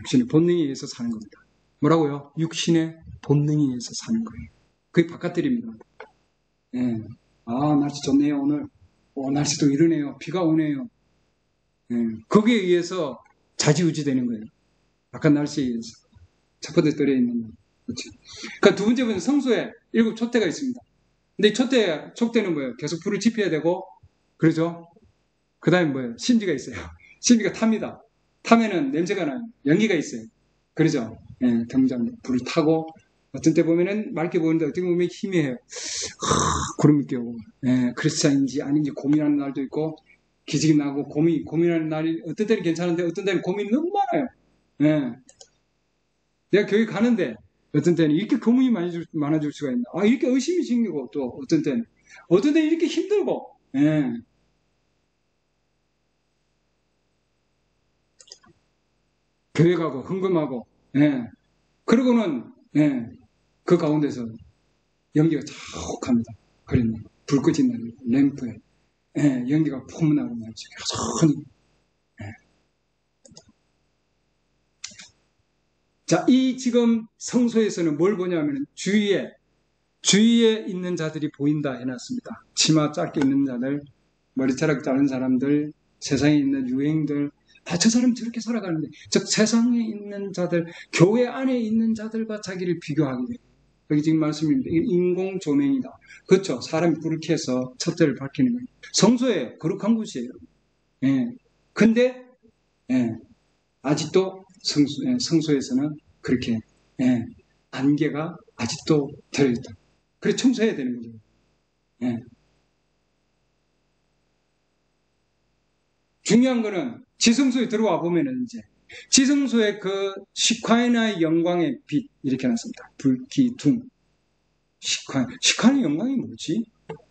육신의 본능에 의해서 사는 겁니다. 뭐라고요? 육신의 본능에 의해서 사는 거예요. 그게 바깥들입니다. 예. 아, 날씨 좋네요, 오늘. 오, 날씨도 이러네요. 비가 오네요. 예. 거기에 의해서 자지우지 되는 거예요. 바깥 날씨에 의해서. 첫 번째 떨에 있는 그렇죠. 그러니까 두 번째 는 성소에 일곱 촛대가 있습니다. 근데 촛대, 촛대는 뭐예요? 계속 불을 지펴야 되고, 그러죠? 그 다음에 뭐예요? 심지가 있어요. [laughs] 심지가 탑니다. 타면은 냄새가 나요. 연기가 있어요. 그러죠? 예, 등장 불을 타고, 어떤 때 보면은 맑게 보이는데 어떻게 보면 희미해요. 하, 구름이 껴고, 예, 크리스찬인지 아닌지 고민하는 날도 있고, 기직이 나고 고민, 고민하는 날이, 어떤 때는 괜찮은데 어떤 때는 고민이 너무 많아요. 예. 내가 교회 가는데, 어떤 때는 이렇게 고민이 많이 줄, 많아질 수가 있나. 아, 이렇게 의심이 생기고, 또, 어떤 때는. 어떤 때는 이렇게 힘들고, 예. 교회 가고, 흥금하고, 예. 그러고는, 예. 그 가운데서 연기가 자욱합니다. 그러면 불꽃이 나는 램프에, 예. 연기가 포문하고 말이죠. 여전히 자, 이 지금 성소에서는 뭘 보냐면 주위에 주위에 있는 자들이 보인다 해놨습니다. 치마 짧게 입는 자들, 머리카락 자른 사람들, 세상에 있는 유행들, 아, 저 사람 저렇게 살아가는데, 저 세상에 있는 자들, 교회 안에 있는 자들과 자기를 비교하게 돼요. 여기 지금 말씀입니다. 인공 조명이다. 그렇죠. 사람이 불을 켜서 첫째를 밝히는 거예요. 성소에 거룩한 곳이에요. 예. 근데, 예. 아직도 성소, 예, 성소에서는 그렇게 예, 안개가 아직도 들어있다. 그래 청소해야 되는 거죠. 예. 중요한 거는 지성소에 들어와 보면은 이제 지성소의 그 시카이나의 영광의 빛 이렇게 놨습니다. 불기둥 시카 시카의 영광이 뭐지?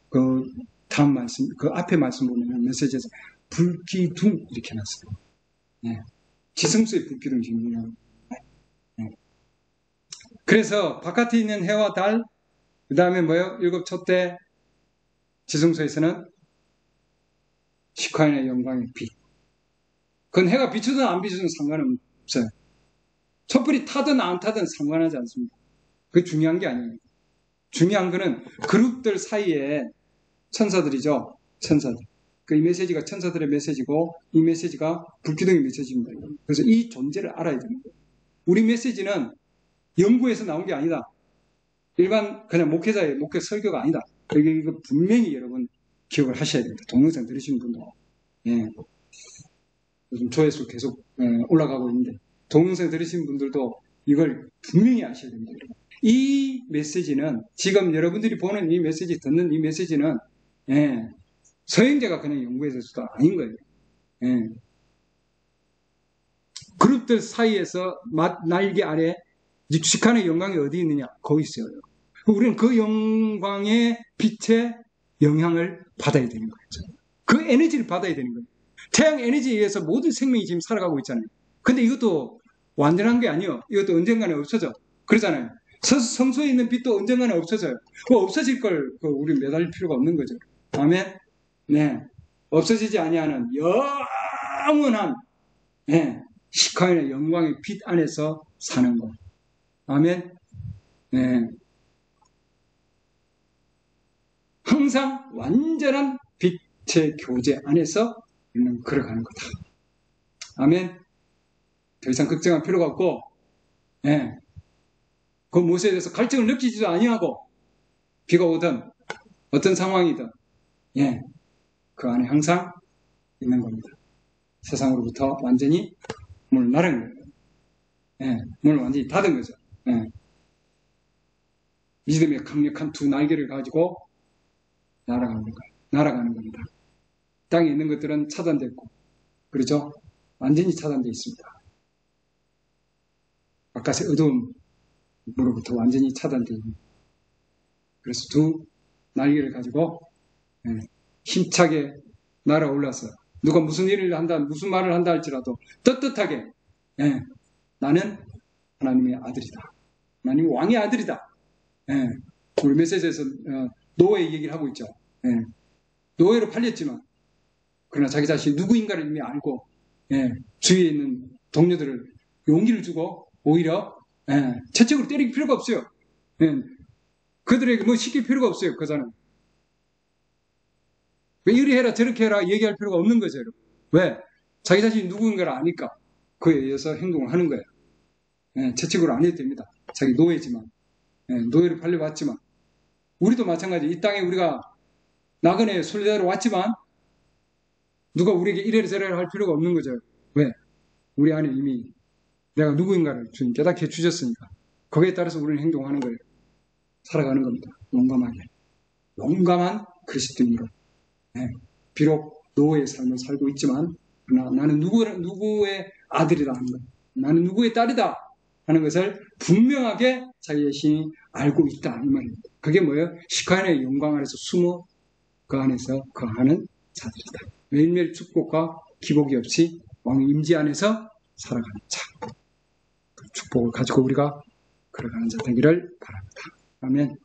그 다음 말씀 그 앞에 말씀 보면은 메시지에서 불기둥 이렇게 놨어요. 예. 지성소의 불기둥 중요한 그래서 바깥에 있는 해와 달, 그 다음에 뭐요? 일곱 첫째 지성소에서는 시카인의 영광의 빛. 그건 해가 비추든 안 비추든 상관은 없어요. 촛불이 타든 안 타든 상관하지 않습니다. 그게 중요한 게 아니에요. 중요한 거는 그룹들 사이에 천사들이죠. 천사들. 그 이 메시지가 천사들의 메시지고 이 메시지가 불기둥의 메시지입니다. 그래서 이 존재를 알아야 됩니다. 우리 메시지는 연구에서 나온 게 아니다. 일반 그냥 목회자의 목회 설교가 아니다. 여기 이거 분명히 여러분 기억을 하셔야 됩니다. 동영상 들으시는 분도. 예. 요즘 조회수 계속 예, 올라가고 있는데 동영상 들으신 분들도 이걸 분명히 아셔야 됩니다. 이 메시지는 지금 여러분들이 보는 이 메시지 듣는 이 메시지는 예, 서행자가 그냥 연구해서도 아닌 거예요. 예. 그룹들 사이에서 날개 아래 직식한의 영광이 어디 있느냐? 거기 있어요. 우리는 그 영광의 빛의 영향을 받아야 되는 거죠. 그 에너지를 받아야 되는 거예요. 태양 에너지에 의해서 모든 생명이 지금 살아가고 있잖아요. 근데 이것도 완전한 게 아니에요. 이것도 언젠가는 없어져. 그러잖아요. 성소에 있는 빛도 언젠가는 없어져요. 그 없어질 걸그 우리 매달릴 필요가 없는 거죠. 다음에 네 없어지지 아니하는 영원한 네, 시카인의 영광의 빛 안에서 사는 것. 아멘. 네. 항상 완전한 빛의 교제 안에서 우리는 걸어가는 거다. 아멘. 더 이상 걱정할 필요가 없고, 예. 네. 그 무엇에 대해서 갈증을 느끼지도 아니하고, 비가 오든, 어떤 상황이든, 예. 그 안에 항상 있는 겁니다. 세상으로부터 완전히 물나른 거예요. 예, 문을 완전히 닫은 거죠. 예. 믿음의 강력한 두 날개를 가지고 날아가는 거예요. 날아가는 겁니다. 땅에 있는 것들은 차단됐고, 그렇죠? 완전히 차단되어 있습니다. 바깥의 어두움으로부터 완전히 차단되어 있는. 그래서 두 날개를 가지고 예, 힘차게 날아올라서 누가 무슨 일을 한다, 무슨 말을 한다 할지라도 떳떳하게 예, 나는 하나님의 아들이다. 하나님 왕의 아들이다. 예, 우리 메시지에서 어, 노예 얘기를 하고 있죠. 예, 노예로 팔렸지만 그러나 자기 자신이 누구인가를 이미 알고 예, 주위에 있는 동료들을 용기를 주고 오히려 예, 채찍으로 때릴 필요가 없어요. 예, 그들에게 뭐 시킬 필요가 없어요. 그자는 왜 이리 해라 저렇게 해라 얘기할 필요가 없는 거죠. 여러분. 왜? 자기 자신이 누구인가를 아니까 그에 의해서 행동을 하는 거예요. 예, 채찍으로 안 해도 됩니다. 자기 노예지만 예, 노예를 팔려왔지만 우리도 마찬가지 이 땅에 우리가 나그네 순례자로 왔지만 누가 우리에게 이래라 저래라 할 필요가 없는 거죠. 왜? 우리 안에 이미 내가 누구인가를 주님 깨닫게 해주셨으니까 거기에 따라서 우리는 행동하는 거예요. 살아가는 겁니다. 용감하게. 용감한 그리스도인으로. 네. 비록 노예의 삶을 살고 있지만 그러나 나는 누구, 누구의 아들이다 하는 것. 나는 누구의 딸이다 하는 것을 분명하게 자기 자신이 알고 있다 이 말입니다. 그게 뭐예요? 시간의 영광 안에서 숨어 그 안에서 거하는 자들이다. 매일매일 축복과 기복이 없이 왕의 임지 안에서 살아가는 자. 그 축복을 가지고 우리가 걸어가는 자 되기를 바랍니다. 아멘.